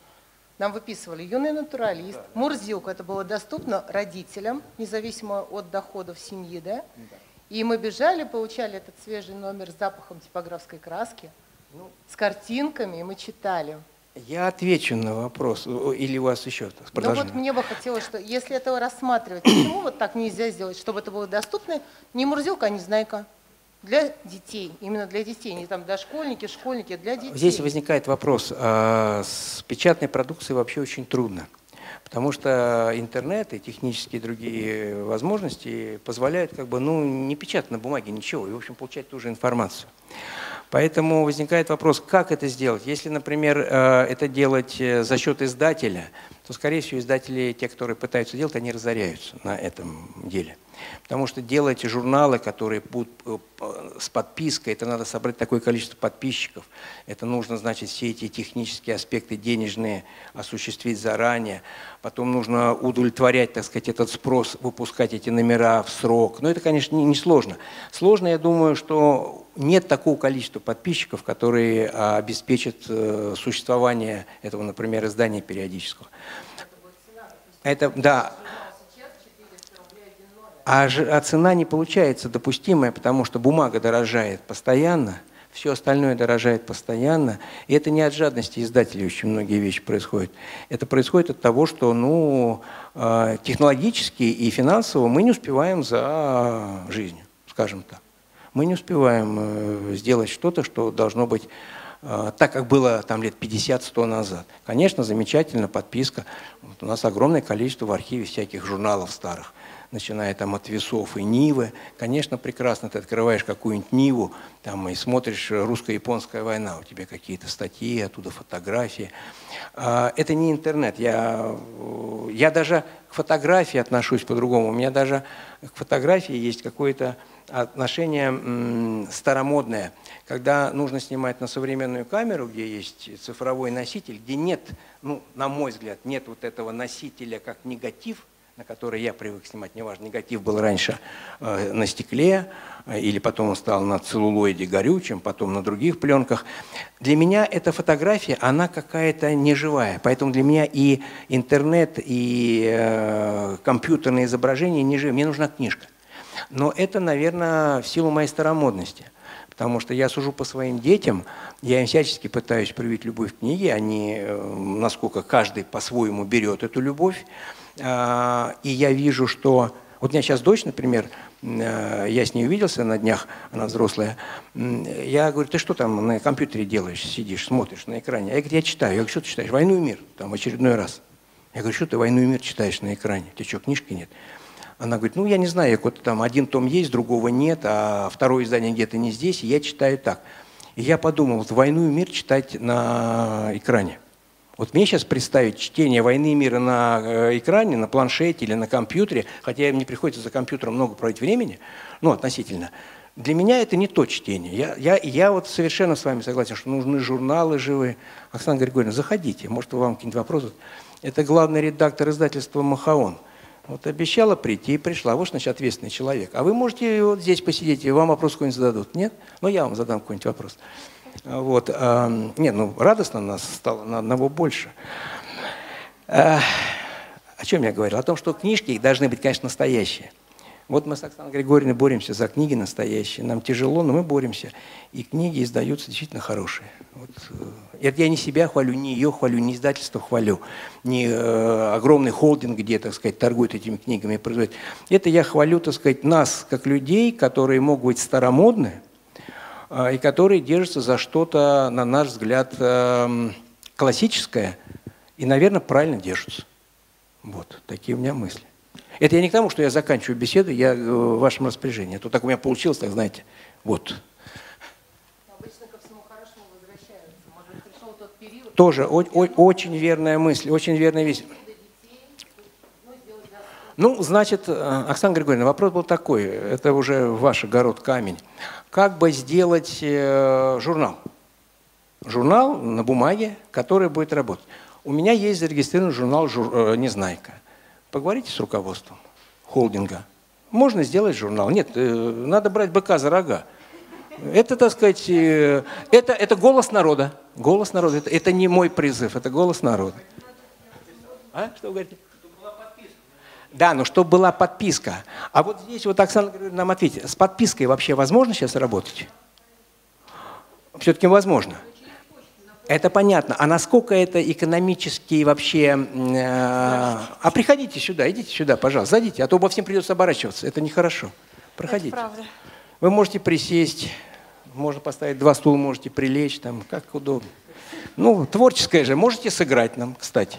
нам выписывали юный натуралист, да. Мурзилку, это было доступно родителям, независимо от доходов семьи, да? да. И мы бежали, получали этот свежий номер с запахом типографской краски, ну, с картинками, и мы читали. Я отвечу на вопрос, или у вас еще Ну вот мне бы хотелось, что если этого рассматривать, почему вот так нельзя сделать, чтобы это было доступно, не Мурзилка, а не Знайка, для детей, именно для детей, не там дошкольники, школьники, для детей. Здесь возникает вопрос, а с печатной продукцией вообще очень трудно. Потому что интернет и технические другие возможности позволяют как бы, ну, не печатать на бумаге ничего, и, в общем, получать ту же информацию. Поэтому возникает вопрос, как это сделать. Если, например, э, это делать э, за счет издателя, то, скорее всего, издатели, те, которые пытаются делать, они разоряются на этом деле. Потому что делать журналы, которые будут э, с подпиской, это надо собрать такое количество подписчиков. Это нужно, значит, все эти технические аспекты денежные осуществить заранее. Потом нужно удовлетворять, так сказать, этот спрос, выпускать эти номера в срок. Но это, конечно, не сложно. Сложно, я думаю, что нет такого количества подписчиков, которые а, обеспечат э, существование этого, например, издания периодического. Это, да, а, а цена не получается допустимая, потому что бумага дорожает постоянно, все остальное дорожает постоянно. И это не от жадности издателей очень многие вещи происходят. Это происходит от того, что ну, а, технологически и финансово мы не успеваем за жизнью, скажем так. Мы не успеваем э, сделать что-то, что должно быть а, так, как было там лет 50-100 назад. Конечно, замечательно, подписка. Вот у нас огромное количество в архиве всяких журналов старых начиная там от весов и Нивы. Конечно, прекрасно ты открываешь какую-нибудь Ниву там, и смотришь русско-японская война, у тебя какие-то статьи, оттуда фотографии. А, это не интернет. Я, я даже к фотографии отношусь по-другому. У меня даже к фотографии есть какое-то отношение старомодное, когда нужно снимать на современную камеру, где есть цифровой носитель, где нет, ну, на мой взгляд, нет вот этого носителя как негатив – на который я привык снимать, неважно, негатив был раньше э, на стекле, э, или потом он стал на целлулоиде горючем, потом на других пленках. Для меня эта фотография, она какая-то неживая. Поэтому для меня и интернет, и э, компьютерное изображение не живы. Мне нужна книжка. Но это, наверное, в силу моей старомодности. Потому что я сужу по своим детям, я им всячески пытаюсь привить любовь к книге, они, э, насколько каждый по-своему берет эту любовь. А, и я вижу, что... Вот у меня сейчас дочь, например, э, я с ней увиделся на днях, она взрослая. Я говорю, ты что там на компьютере делаешь, сидишь, смотришь на экране? Я говорю, я читаю. Я говорю, что ты читаешь? «Войну и мир», там в очередной раз. Я говорю, что ты «Войну и мир» читаешь на экране? Тебя что, книжки нет? Она говорит, ну я не знаю, какой-то там один том есть, другого нет, а второе издание где-то не здесь, и я читаю так. И я подумал, вот «Войну и мир» читать на экране. Вот мне сейчас представить чтение «Войны и мира» на э, экране, на планшете или на компьютере, хотя мне приходится за компьютером много проводить времени, ну, относительно, для меня это не то чтение. Я, я, я вот совершенно с вами согласен, что нужны журналы живые. Оксана Григорьевна, заходите, может, вам какие-нибудь вопросы. Это главный редактор издательства «Махаон». Вот обещала прийти, пришла. Вот, значит, ответственный человек. А вы можете вот здесь посидеть, и вам вопрос какой-нибудь зададут? Нет? Ну, я вам задам какой-нибудь вопрос. Вот. А, нет, ну, радостно нас стало на одного больше. А, о чем я говорил? О том, что книжки должны быть, конечно, настоящие. Вот мы с Оксаной Григорьевной боремся за книги настоящие. Нам тяжело, но мы боремся. И книги издаются действительно хорошие. Вот, э, это я не себя хвалю, не ее хвалю, не издательство хвалю, не э, огромный холдинг, где, так сказать, торгует этими книгами и производит. Это я хвалю, так сказать, нас, как людей, которые могут быть старомодны, э, и которые держатся за что-то, на наш взгляд, э, классическое, и, наверное, правильно держатся. Вот, такие у меня мысли. Это я не к тому, что я заканчиваю беседу, я э, в вашем распоряжении. А то так у меня получилось, так знаете, вот. Тоже о, о, очень верная мысль, очень верная вещь. Ну, значит, э, Оксана Григорьевна, вопрос был такой, это уже ваш огород камень. Как бы сделать э, журнал? Журнал на бумаге, который будет работать. У меня есть зарегистрированный журнал жур, э, «Незнайка». Поговорите с руководством холдинга. Можно сделать журнал. Нет, надо брать быка за рога. Это, так сказать, это, это голос народа. Голос народа. Это, это не мой призыв, это голос народа. А? Что вы говорите? Да, но чтобы была подписка. А вот здесь вот Оксана говорит, нам ответит, с подпиской вообще возможно сейчас работать? Все-таки возможно. Это понятно. А насколько это экономически вообще... Э, а приходите сюда, идите сюда, пожалуйста, зайдите, а то во всем придется оборачиваться. Это нехорошо. Проходите. Это правда. Вы можете присесть, можно поставить два стула, можете прилечь, там, как удобно. Ну, творческое же. Можете сыграть нам, кстати.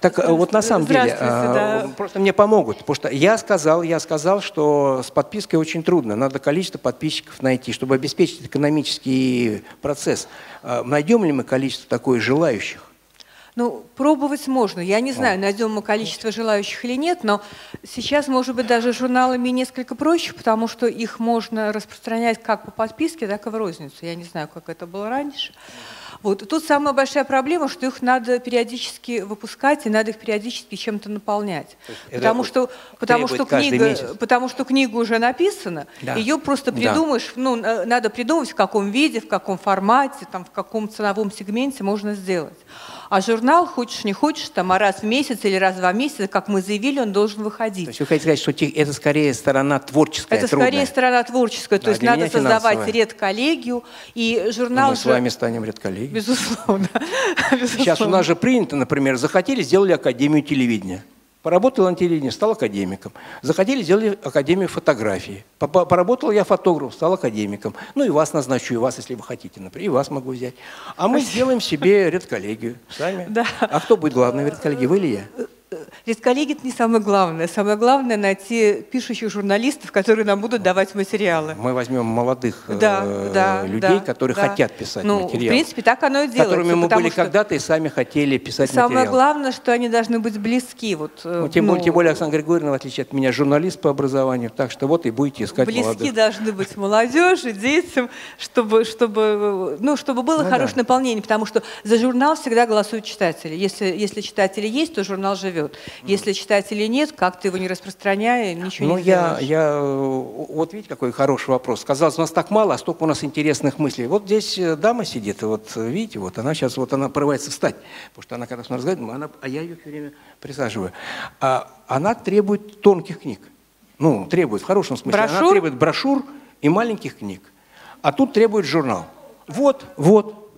Так э, вот на самом деле, да. Э, просто мне помогут, потому что я сказал, я сказал, что с подпиской очень трудно, надо количество подписчиков найти, чтобы обеспечить экономический процесс. Э, найдем ли мы количество такое желающих? Ну, пробовать можно. Я не знаю, найдем мы количество желающих или нет, но сейчас, может быть, даже журналами несколько проще, потому что их можно распространять как по подписке, так и в розницу. Я не знаю, как это было раньше. Вот. Тут самая большая проблема, что их надо периодически выпускать, и надо их периодически чем-то наполнять. Потому что, потому, что книга, потому что книга уже написана, да. ее просто придумаешь, да. ну, надо придумать, в каком виде, в каком формате, там, в каком ценовом сегменте можно сделать. А журнал, хочешь не хочешь, там, а раз в месяц или раз в два месяца, как мы заявили, он должен выходить. То есть вы хотите сказать, что это скорее сторона творческая, Это трудная. скорее сторона творческая, да, то есть надо создавать редколлегию, и журнал... Ну, мы же... с вами станем редколлегией. Безусловно. Безусловно. (laughs) Сейчас у нас же принято, например, захотели, сделали Академию телевидения. Поработал на телевидении, стал академиком. Захотели, сделали Академию фотографии. Поработал я фотограф, стал академиком. Ну и вас назначу, и вас, если вы хотите, например, и вас могу взять. А мы сделаем себе редколлегию сами. (laughs) Да. А кто будет главный в редколлегии, вы или я? Редколлегия – это не самое главное. Самое главное – найти пишущих журналистов, которые нам будут давать материалы. Мы возьмем молодых да, э, да, людей, да, которые да. хотят писать ну, материалы. В принципе, так оно и делается. Которыми мы были когда-то и сами хотели писать самое материалы. Самое главное, что они должны быть близки. Вот, э, ну, тем, ну, более, тем более Оксана Григорьевна, в отличие от меня, журналист по образованию. Так что вот и будете искать близки молодых. Близки должны быть молодежи, детям, чтобы, чтобы, ну, чтобы было ну, хорошее да. наполнение. Потому что за журнал всегда голосуют читатели. Если, если читатели есть, то журнал живет. Если читателей нет, как ты его не распространяя, ничего ну, не я, делаешь. я, вот видите, какой хороший вопрос. Казалось, у нас так мало, а столько у нас интересных мыслей. Вот здесь э, дама сидит, вот видите, вот она сейчас, вот она порывается встать, потому что она когда с нами разговаривает, она, а я ее все время присаживаю. А, она требует тонких книг. Ну, требует, в хорошем смысле. Брошюр? Она требует брошюр и маленьких книг. А тут требует журнал. Вот, вот.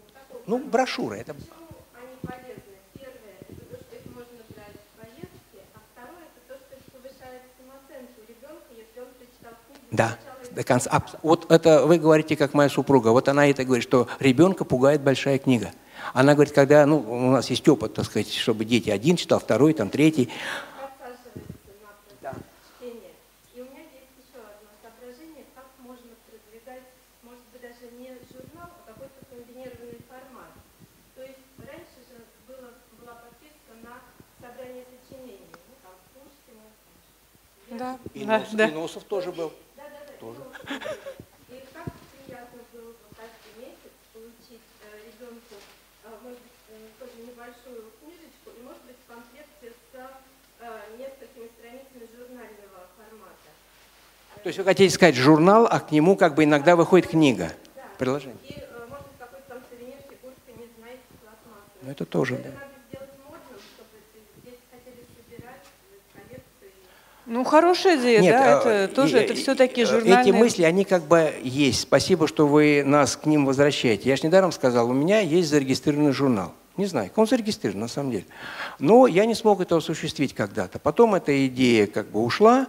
Ну, брошюра, это Да, до конца. Вот это вы говорите, как моя супруга. Вот она это говорит, что ребенка пугает большая книга. Она говорит, когда, ну, у нас есть опыт, так сказать, чтобы дети один читал, второй, там, третий. Да, и, да, Носов, да. и Носов тоже был. И как приятно было бы каждый месяц получить э, ребенку, может быть, тоже небольшую книжечку, и может быть в комплекте с э, несколькими страницами журнального формата. То есть вы хотите сказать журнал, а к нему как бы иногда выходит книга? Да. Приложение. И э, может быть какой-то там сувенир, фигурка, не знаете, пластмассовая. Ну это тоже, это да. надо сделать модным, чтобы дети хотели собирать коллекции. Ну, хорошая идея, Нет, да, а, это тоже, и- это все-таки э, журнальные... Эти мысли, они как бы есть. Спасибо, что вы нас к ним возвращаете. Я же недаром сказал, у меня есть зарегистрированный журнал. Не знаю, он зарегистрирован на самом деле. Но я не смог это осуществить когда-то. Потом эта идея как бы ушла,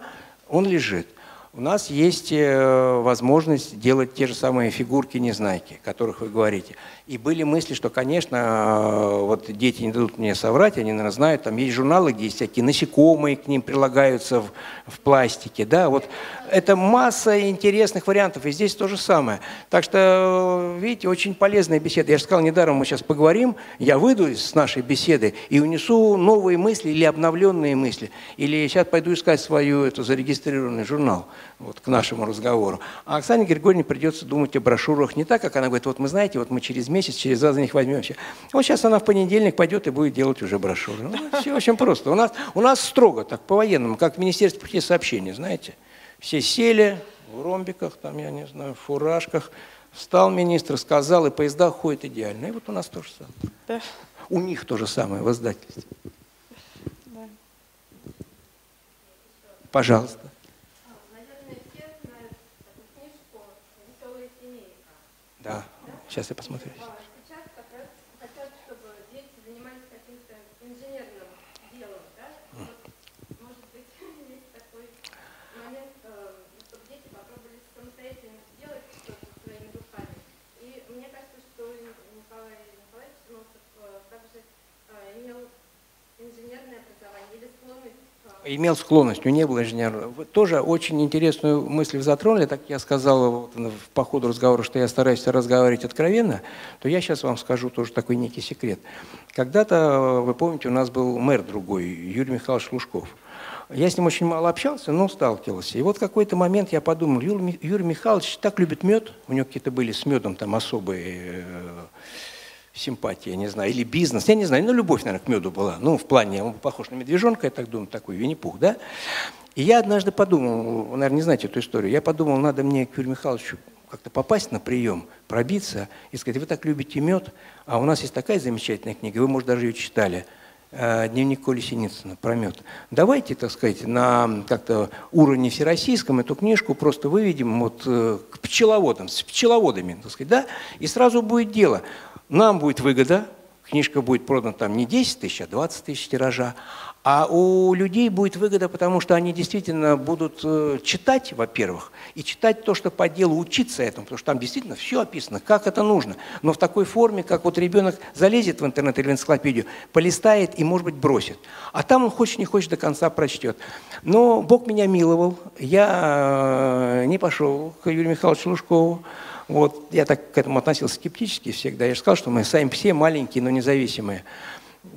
он лежит. У нас есть э, возможность делать те же самые фигурки-незнайки, о которых вы говорите. И были мысли, что, конечно, э, вот дети не дадут мне соврать, они, наверное, знают, там есть журналы, где есть всякие насекомые, к ним прилагаются в, в пластике. Да? Вот это масса интересных вариантов, и здесь то же самое. Так что, э, видите, очень полезная беседа. Я же сказал, недаром мы сейчас поговорим, я выйду с нашей беседы и унесу новые мысли или обновленные мысли. Или сейчас пойду искать свою эту зарегистрированный журнал вот, к нашему разговору. А Оксане Григорьевне придется думать о брошюрах не так, как она говорит, вот мы знаете, вот мы через месяц, через два за них возьмемся. Вот сейчас она в понедельник пойдет и будет делать уже брошюры. Ну, все очень просто. У нас, у нас строго так, по-военному, как в Министерстве путей сообщений, знаете. Все сели в ромбиках, там, я не знаю, в фуражках. Встал министр, сказал, и поезда ходят идеально. И вот у нас то же самое. Да. У них то же самое в издательстве. Пожалуйста. Э, также э, имел инженерное образование или склонность Имел склонность, у не было инженера. Вы тоже очень интересную мысль затронули, так я сказал вот, по ходу разговора, что я стараюсь разговаривать откровенно, то я сейчас вам скажу тоже такой некий секрет. Когда-то, вы помните, у нас был мэр другой, Юрий Михайлович Лужков. Я с ним очень мало общался, но сталкивался. И вот какой-то момент я подумал, Юрий Михайлович так любит мед, у него какие-то были с медом там особые э, симпатия, я не знаю, или бизнес, я не знаю, ну, любовь, наверное, к меду была. Ну, в плане, он похож на медвежонка, я так думаю, такой Винни-Пух, да? И я однажды подумал, вы, наверное, не знаете эту историю, я подумал, надо мне к Юрию Михайловичу как-то попасть на прием, пробиться и сказать, вы так любите мед, а у нас есть такая замечательная книга, вы, может, даже ее читали, э, дневник Коли Синицына про мед. Давайте, так сказать, на как-то уровне всероссийском эту книжку просто выведем вот э, к пчеловодам, с пчеловодами, так сказать, да, и сразу будет дело. Нам будет выгода, книжка будет продана там не 10 тысяч, а 20 тысяч тиража, а у людей будет выгода, потому что они действительно будут э, читать, во-первых, и читать то, что по делу, учиться этому, потому что там действительно все описано, как это нужно, но в такой форме, как вот ребенок залезет в интернет или в энциклопедию, полистает и, может быть, бросит. А там он хочет, не хочет, до конца прочтет. Но Бог меня миловал, я э, не пошел к Юрию Михайловичу Лужкову, вот, я так к этому относился скептически всегда. Я же сказал, что мы сами все маленькие, но независимые.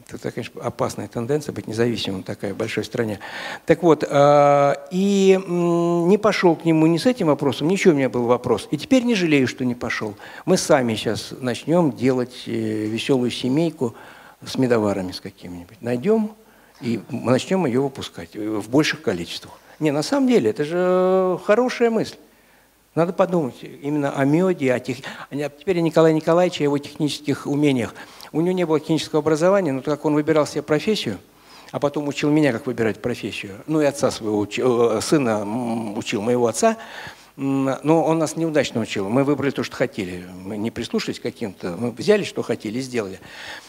Это, конечно, опасная тенденция быть независимым в такой большой стране. Так вот, э, и не пошел к нему ни с этим вопросом, ничего у меня был вопрос. И теперь не жалею, что не пошел. Мы сами сейчас начнем делать э, веселую семейку с медоварами с какими-нибудь. Найдем и начнем ее выпускать э, в больших количествах. Не, на самом деле, это же хорошая мысль. Надо подумать именно о меде, о тех... теперь о Николае Николаевиче, о его технических умениях. У него не было технического образования, но так как он выбирал себе профессию, а потом учил меня, как выбирать профессию, ну и отца своего, учил, сына м, учил моего отца, но он нас неудачно учил. Мы выбрали то, что хотели. Мы не прислушались к каким-то, мы взяли, что хотели, и сделали.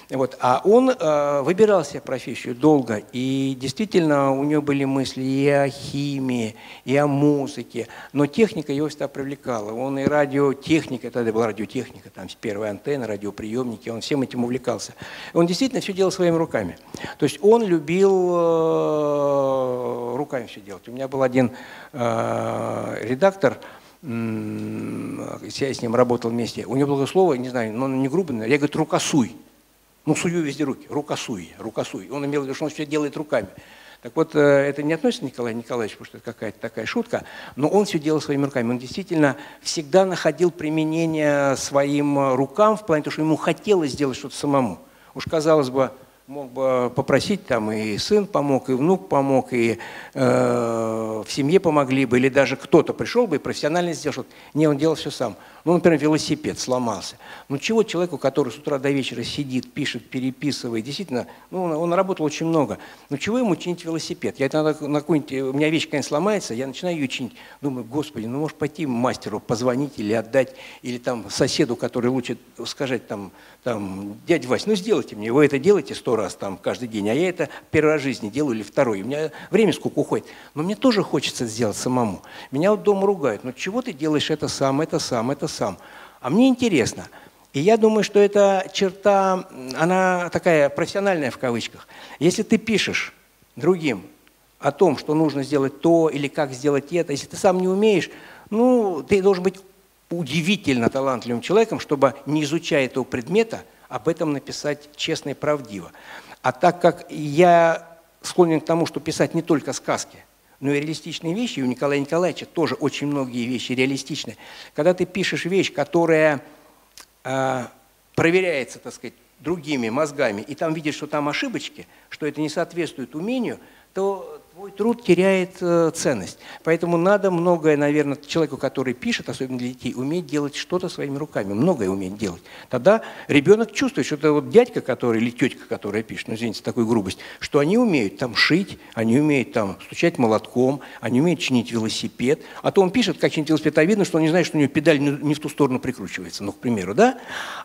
Вот. А он э, выбирал себе профессию долго, и действительно у него были мысли и о химии, и о музыке, но техника его всегда привлекала. Он и радиотехника, тогда была радиотехника, там первая антенна, радиоприемники, он всем этим увлекался. Он действительно все делал своими руками. То есть он любил э, руками все делать. У меня был один э, редактор, я с ним работал вместе, у него было слово, не знаю, но не грубо, я говорю, рукосуй. Ну, сую везде руки, рукосуй, рукосуй. Он имел в виду, что он все делает руками. Так вот, э, это не относится к Николаю Николаевичу, потому что это какая-то такая шутка, но он все делал своими руками. Он действительно всегда находил применение своим рукам в плане того, что ему хотелось сделать что-то самому. Уж казалось бы, мог бы попросить, там и сын помог, и внук помог, и э, в семье помогли бы, или даже кто-то пришел бы и профессионально сделал что-то. Не, он делал все сам. Ну, например, велосипед сломался. Ну, чего человеку, который с утра до вечера сидит, пишет, переписывает, действительно, ну, он, он работал очень много. Ну, чего ему чинить велосипед? Я иногда на какой-нибудь, у меня вещь, конечно, сломается, я начинаю ее чинить. Думаю, господи, ну, может пойти мастеру позвонить или отдать, или там соседу, который лучше сказать, там, там, дядя Вась, ну, сделайте мне, вы это делаете сто раз там каждый день, а я это первый раз в жизни делаю или второй. У меня время сколько уходит. Но мне тоже хочется сделать самому. Меня вот дома ругают, ну, чего ты делаешь это сам, это сам, это сам. А мне интересно. И я думаю, что эта черта, она такая профессиональная в кавычках. Если ты пишешь другим о том, что нужно сделать то или как сделать это, если ты сам не умеешь, ну, ты должен быть удивительно талантливым человеком, чтобы, не изучая этого предмета, об этом написать честно и правдиво. А так как я склонен к тому, что писать не только сказки – но и реалистичные вещи, и у Николая Николаевича тоже очень многие вещи реалистичны. Когда ты пишешь вещь, которая э, проверяется, так сказать, другими мозгами, и там видишь, что там ошибочки, что это не соответствует умению, то твой труд теряет э, ценность. Поэтому надо многое, наверное, человеку, который пишет, особенно для детей, уметь делать что-то своими руками, многое уметь делать. Тогда ребенок чувствует, что это вот дядька, который, или тетка, которая пишет, ну, извините, такую грубость, что они умеют там шить, они умеют там стучать молотком, они умеют чинить велосипед. А то он пишет, как чинить велосипед, а видно, что он не знает, что у него педаль не в ту сторону прикручивается, ну, к примеру, да?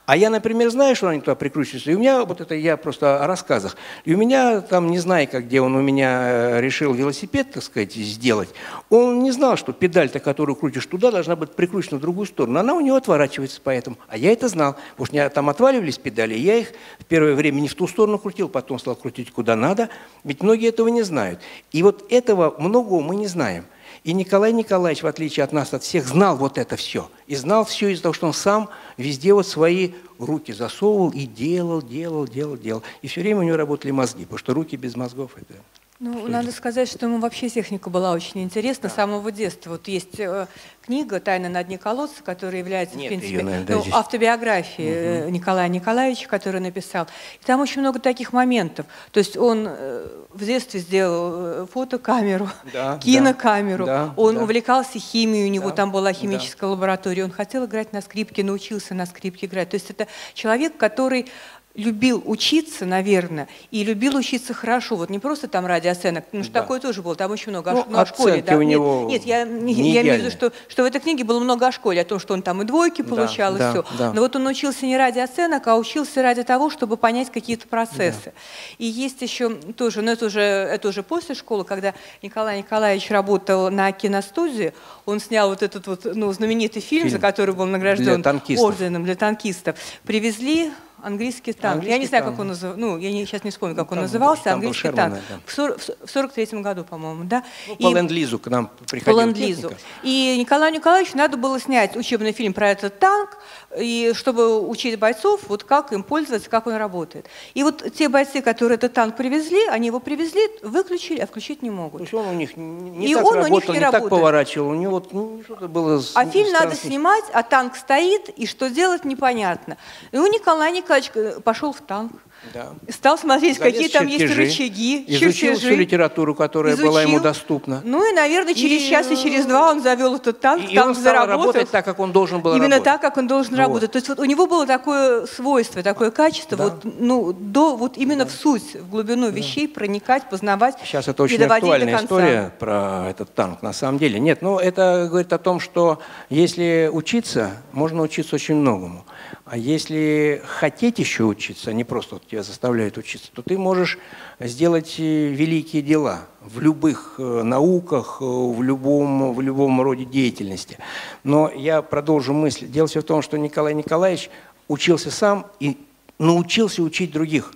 А я, например, знаю, что они туда прикручиваются, и у меня, вот это я просто о рассказах, и у меня там, не знаю, как, где он у меня э, решил велосипед, так сказать, сделать, он не знал, что педаль-то, которую крутишь туда, должна быть прикручена в другую сторону. Она у него отворачивается поэтому. А я это знал. Потому что у меня там отваливались педали, я их в первое время не в ту сторону крутил, потом стал крутить куда надо. Ведь многие этого не знают. И вот этого многого мы не знаем. И Николай Николаевич, в отличие от нас, от всех, знал вот это все. И знал все из-за того, что он сам везде вот свои руки засовывал и делал, делал, делал, делал. И все время у него работали мозги, потому что руки без мозгов – это ну, что надо сказать, что ему вообще техника была очень интересна да. с самого детства. Вот есть э, книга «Тайна на дне колодца», которая является, Нет в принципе, ее, наверное, ну, автобиографией угу. Николая Николаевича, который написал. И там очень много таких моментов. То есть он э, в детстве сделал э, фотокамеру, да, (laughs) кинокамеру, да, он да. увлекался химией, у него да, там была химическая да. лаборатория, он хотел играть на скрипке, научился на скрипке играть. То есть это человек, который любил учиться, наверное, и любил учиться хорошо. Вот не просто там ради оценок, потому что да. такое тоже было, там очень много ну, ну, о школе. Да? У него нет, нет, я, не я имею в виду, что, что в этой книге было много о школе, о том, что он там и двойки получал, да, и да, все. Да. Но вот он учился не ради оценок, а учился ради того, чтобы понять какие-то процессы. Да. И есть еще тоже, но это уже, это уже после школы, когда Николай Николаевич работал на киностудии, он снял вот этот вот ну, знаменитый фильм, фильм. за который был награжден орденом для танкистов. Привезли Английский танк. Английский я не знаю, танк. как он назывался. Ну, я не, сейчас не вспомню, как ну, он назывался. Там английский Шерман, танк. Да. В, 40, в 43 году, по-моему, да. Ну, по ленд-лизу к нам приходил По ленд-лизу. И Николаю Николаевичу надо было снять учебный фильм про этот танк, и чтобы учить бойцов, вот как им пользоваться, как он работает. И вот те бойцы, которые этот танк привезли, они его привезли, выключили, а включить не могут. То есть он у них не и так он работал, у них не, не работает. так поворачивал, у него ну, что-то было... А фильм надо снимать, а танк стоит, и что делать непонятно. И у Николая Николаевича Николаевич э, пошел в танк, да. Стал смотреть, Залез какие там есть рычаги, Изучил чертежи. всю литературу, которая Изучил. была ему доступна. Ну и, наверное, через и, час и через два он завел этот танк, и танк он стал работать так, как он должен был Именно работать. так, как он должен вот. работать. То есть вот у него было такое свойство, такое качество, да. вот, ну, до, вот именно да. в суть, в глубину да. вещей проникать, познавать Сейчас это очень актуальная история про этот танк, на самом деле. Нет, ну это говорит о том, что если учиться, можно учиться очень многому. А если хотеть еще учиться, а не просто вот тебя заставляют учиться, то ты можешь сделать э, великие дела в любых э, науках, э, в любом, в любом роде деятельности. Но я продолжу мысль. Дело все в том, что Николай Николаевич учился сам и научился учить других.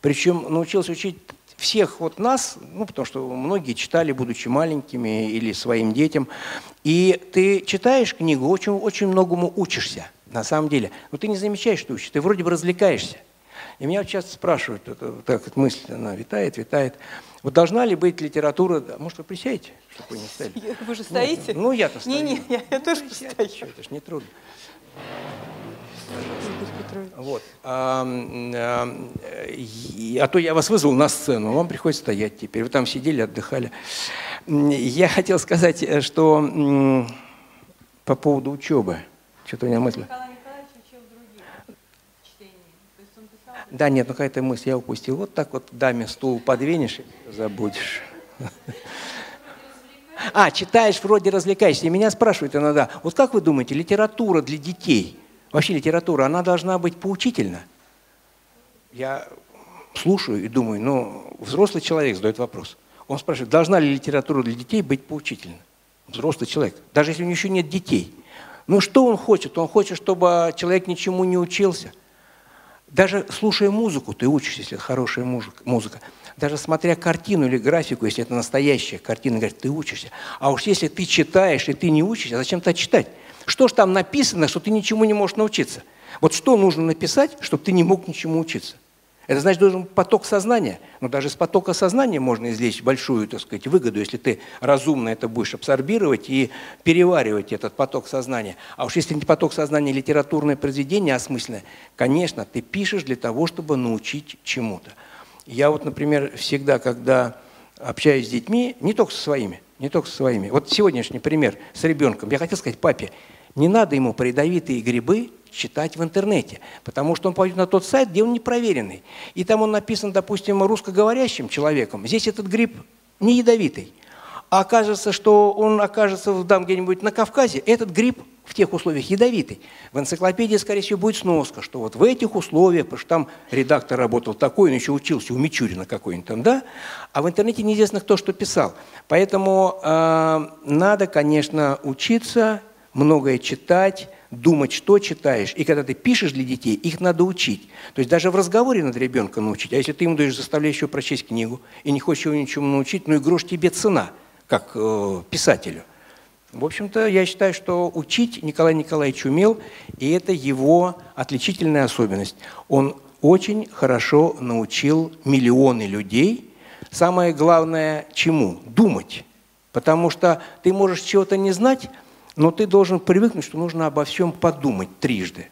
Причем научился учить всех вот нас, ну, потому что многие читали, будучи маленькими или своим детям, и ты читаешь книгу, очень, очень многому учишься – на самом деле. Но ты не замечаешь, что учишь, ты вроде бы развлекаешься. И меня часто спрашивают, это, так вот мысль, она витает, витает. Вот должна ли быть литература, может, вы присядете, чтобы вы не стояли? Вы же стоите? Ну, ну я-то стою. Не-не, я, я тоже стою. Это же не трудно. Вот. А, а, а то я вас вызвал на сцену, вам приходится стоять теперь. Вы там сидели, отдыхали. Я хотел сказать, э, что по поводу учебы. Что-то у меня мысль. Да, нет, ну какая-то мысль я упустил. Вот так вот даме стул подвинешь и забудешь. А, читаешь, вроде развлекаешься. И меня спрашивают иногда, вот как вы думаете, литература для детей, вообще литература, она должна быть поучительна? Я слушаю и думаю, ну, взрослый человек задает вопрос. Он спрашивает, должна ли литература для детей быть поучительна? Взрослый человек, даже если у него еще нет детей. Ну что он хочет? Он хочет, чтобы человек ничему не учился. Даже слушая музыку, ты учишься, если это хорошая музыка. Даже смотря картину или графику, если это настоящая картина, говорит, ты учишься. А уж если ты читаешь и ты не учишься, зачем то читать? Что ж там написано, что ты ничему не можешь научиться? Вот что нужно написать, чтобы ты не мог ничему учиться? Это значит, должен поток сознания. Но даже с потока сознания можно извлечь большую, так сказать, выгоду, если ты разумно это будешь абсорбировать и переваривать этот поток сознания. А уж если не поток сознания литературное произведение осмысленное, конечно, ты пишешь для того, чтобы научить чему-то. Я вот, например, всегда, когда общаюсь с детьми, не только со своими, не только со своими. Вот сегодняшний пример с ребенком. Я хотел сказать папе, не надо ему про грибы читать в интернете, потому что он пойдет на тот сайт, где он непроверенный. И там он написан, допустим, русскоговорящим человеком. Здесь этот гриб не ядовитый. А окажется, что он окажется там где-нибудь на Кавказе, этот гриб в тех условиях ядовитый. В энциклопедии, скорее всего, будет сноска, что вот в этих условиях, потому что там редактор работал такой, он еще учился у Мичурина какой-нибудь там, да, а в интернете неизвестно, кто что писал. Поэтому э, надо, конечно, учиться, многое читать, думать, что читаешь. И когда ты пишешь для детей, их надо учить. То есть даже в разговоре надо ребенка научить. А если ты ему даешь, заставляешь его прочесть книгу и не хочешь его ничему научить, ну и грош тебе цена, как э, писателю – в общем-то, я считаю, что учить Николай Николаевич умел, и это его отличительная особенность. Он очень хорошо научил миллионы людей. Самое главное чему? Думать. Потому что ты можешь чего-то не знать, но ты должен привыкнуть, что нужно обо всем подумать трижды.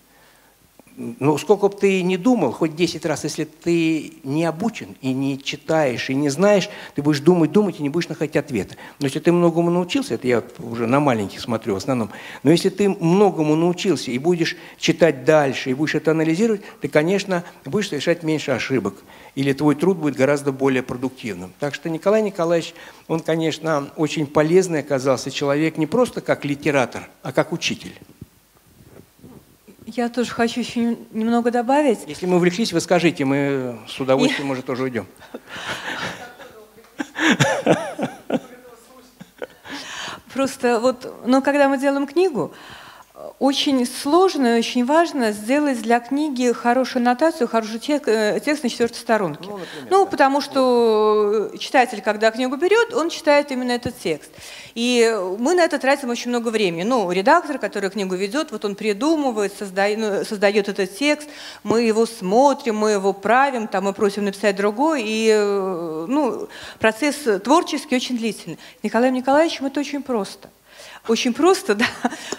Ну, сколько бы ты ни думал, хоть 10 раз, если ты не обучен и не читаешь, и не знаешь, ты будешь думать, думать и не будешь находить ответа. Но если ты многому научился, это я уже на маленьких смотрю в основном, но если ты многому научился и будешь читать дальше, и будешь это анализировать, ты, конечно, будешь совершать меньше ошибок. Или твой труд будет гораздо более продуктивным. Так что Николай Николаевич, он, конечно, очень полезный оказался человек не просто как литератор, а как учитель. Я тоже хочу еще немного добавить. Если мы увлеклись, вы скажите, мы с удовольствием, может, тоже уйдем. Просто вот, но когда мы делаем книгу, очень сложно и очень важно сделать для книги хорошую аннотацию, хороший текст, э, текст на четвертой сторонке. Ну, например, ну да. потому что читатель, когда книгу берет, он читает именно этот текст. И мы на это тратим очень много времени. Ну, редактор, который книгу ведет, вот он придумывает, создает, ну, создает этот текст, мы его смотрим, мы его правим, там мы просим написать другой, и э, ну, процесс творческий очень длительный. Николаем Николаевичем это очень просто. Очень просто, (laughs) да.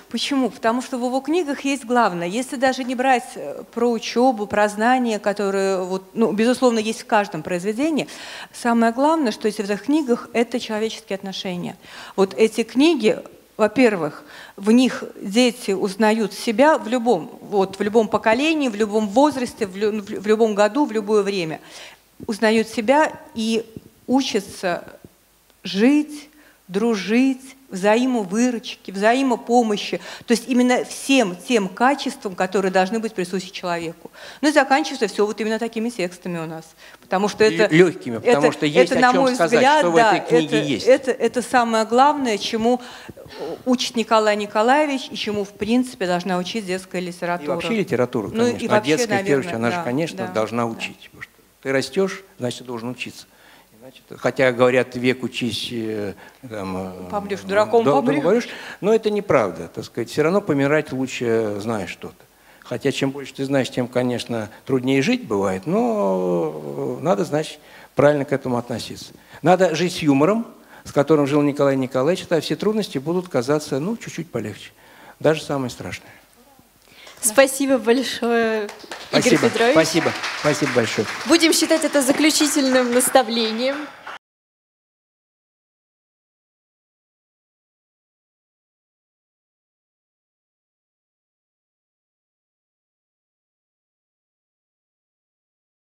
Почему? Потому что в его книгах есть главное. Если даже не брать э, про учебу, про знания, которые, вот, ну, безусловно, есть в каждом произведении, самое главное, что есть в этих книгах, это человеческие отношения. Вот эти книги, во-первых, в них дети узнают себя в любом, вот, в любом поколении, в любом возрасте, в, лю, в любом году, в любое время. Узнают себя и учатся жить, дружить, взаимовыручки, взаимопомощи, то есть именно всем тем качествам, которые должны быть присущи человеку. Ну и заканчивается все вот именно такими текстами у нас, потому что это легкими, потому это, что есть это, о на чем мой сказать, взгляд, что да, в этой книге это, есть. Это, это самое главное, чему учит Николай Николаевич и чему в принципе должна учить детская литература. И вообще литература, конечно, ну, и вообще, а детская, наверное, в первую очередь, она да, же, конечно, да, должна учить, да. потому что ты растешь, значит, должен учиться. Значит, хотя говорят, век учись... Э, там, э, помрешь, дураком да, помрешь. Но это неправда. Так сказать. Все равно помирать лучше знаешь что-то. Хотя чем больше ты знаешь, тем, конечно, труднее жить бывает, но надо, значит, правильно к этому относиться. Надо жить с юмором, с которым жил Николай Николаевич, тогда все трудности будут казаться, ну, чуть-чуть полегче. Даже самые страшные. Спасибо большое, Спасибо, Игорь Петрович. спасибо, спасибо большое. Будем считать это заключительным наставлением.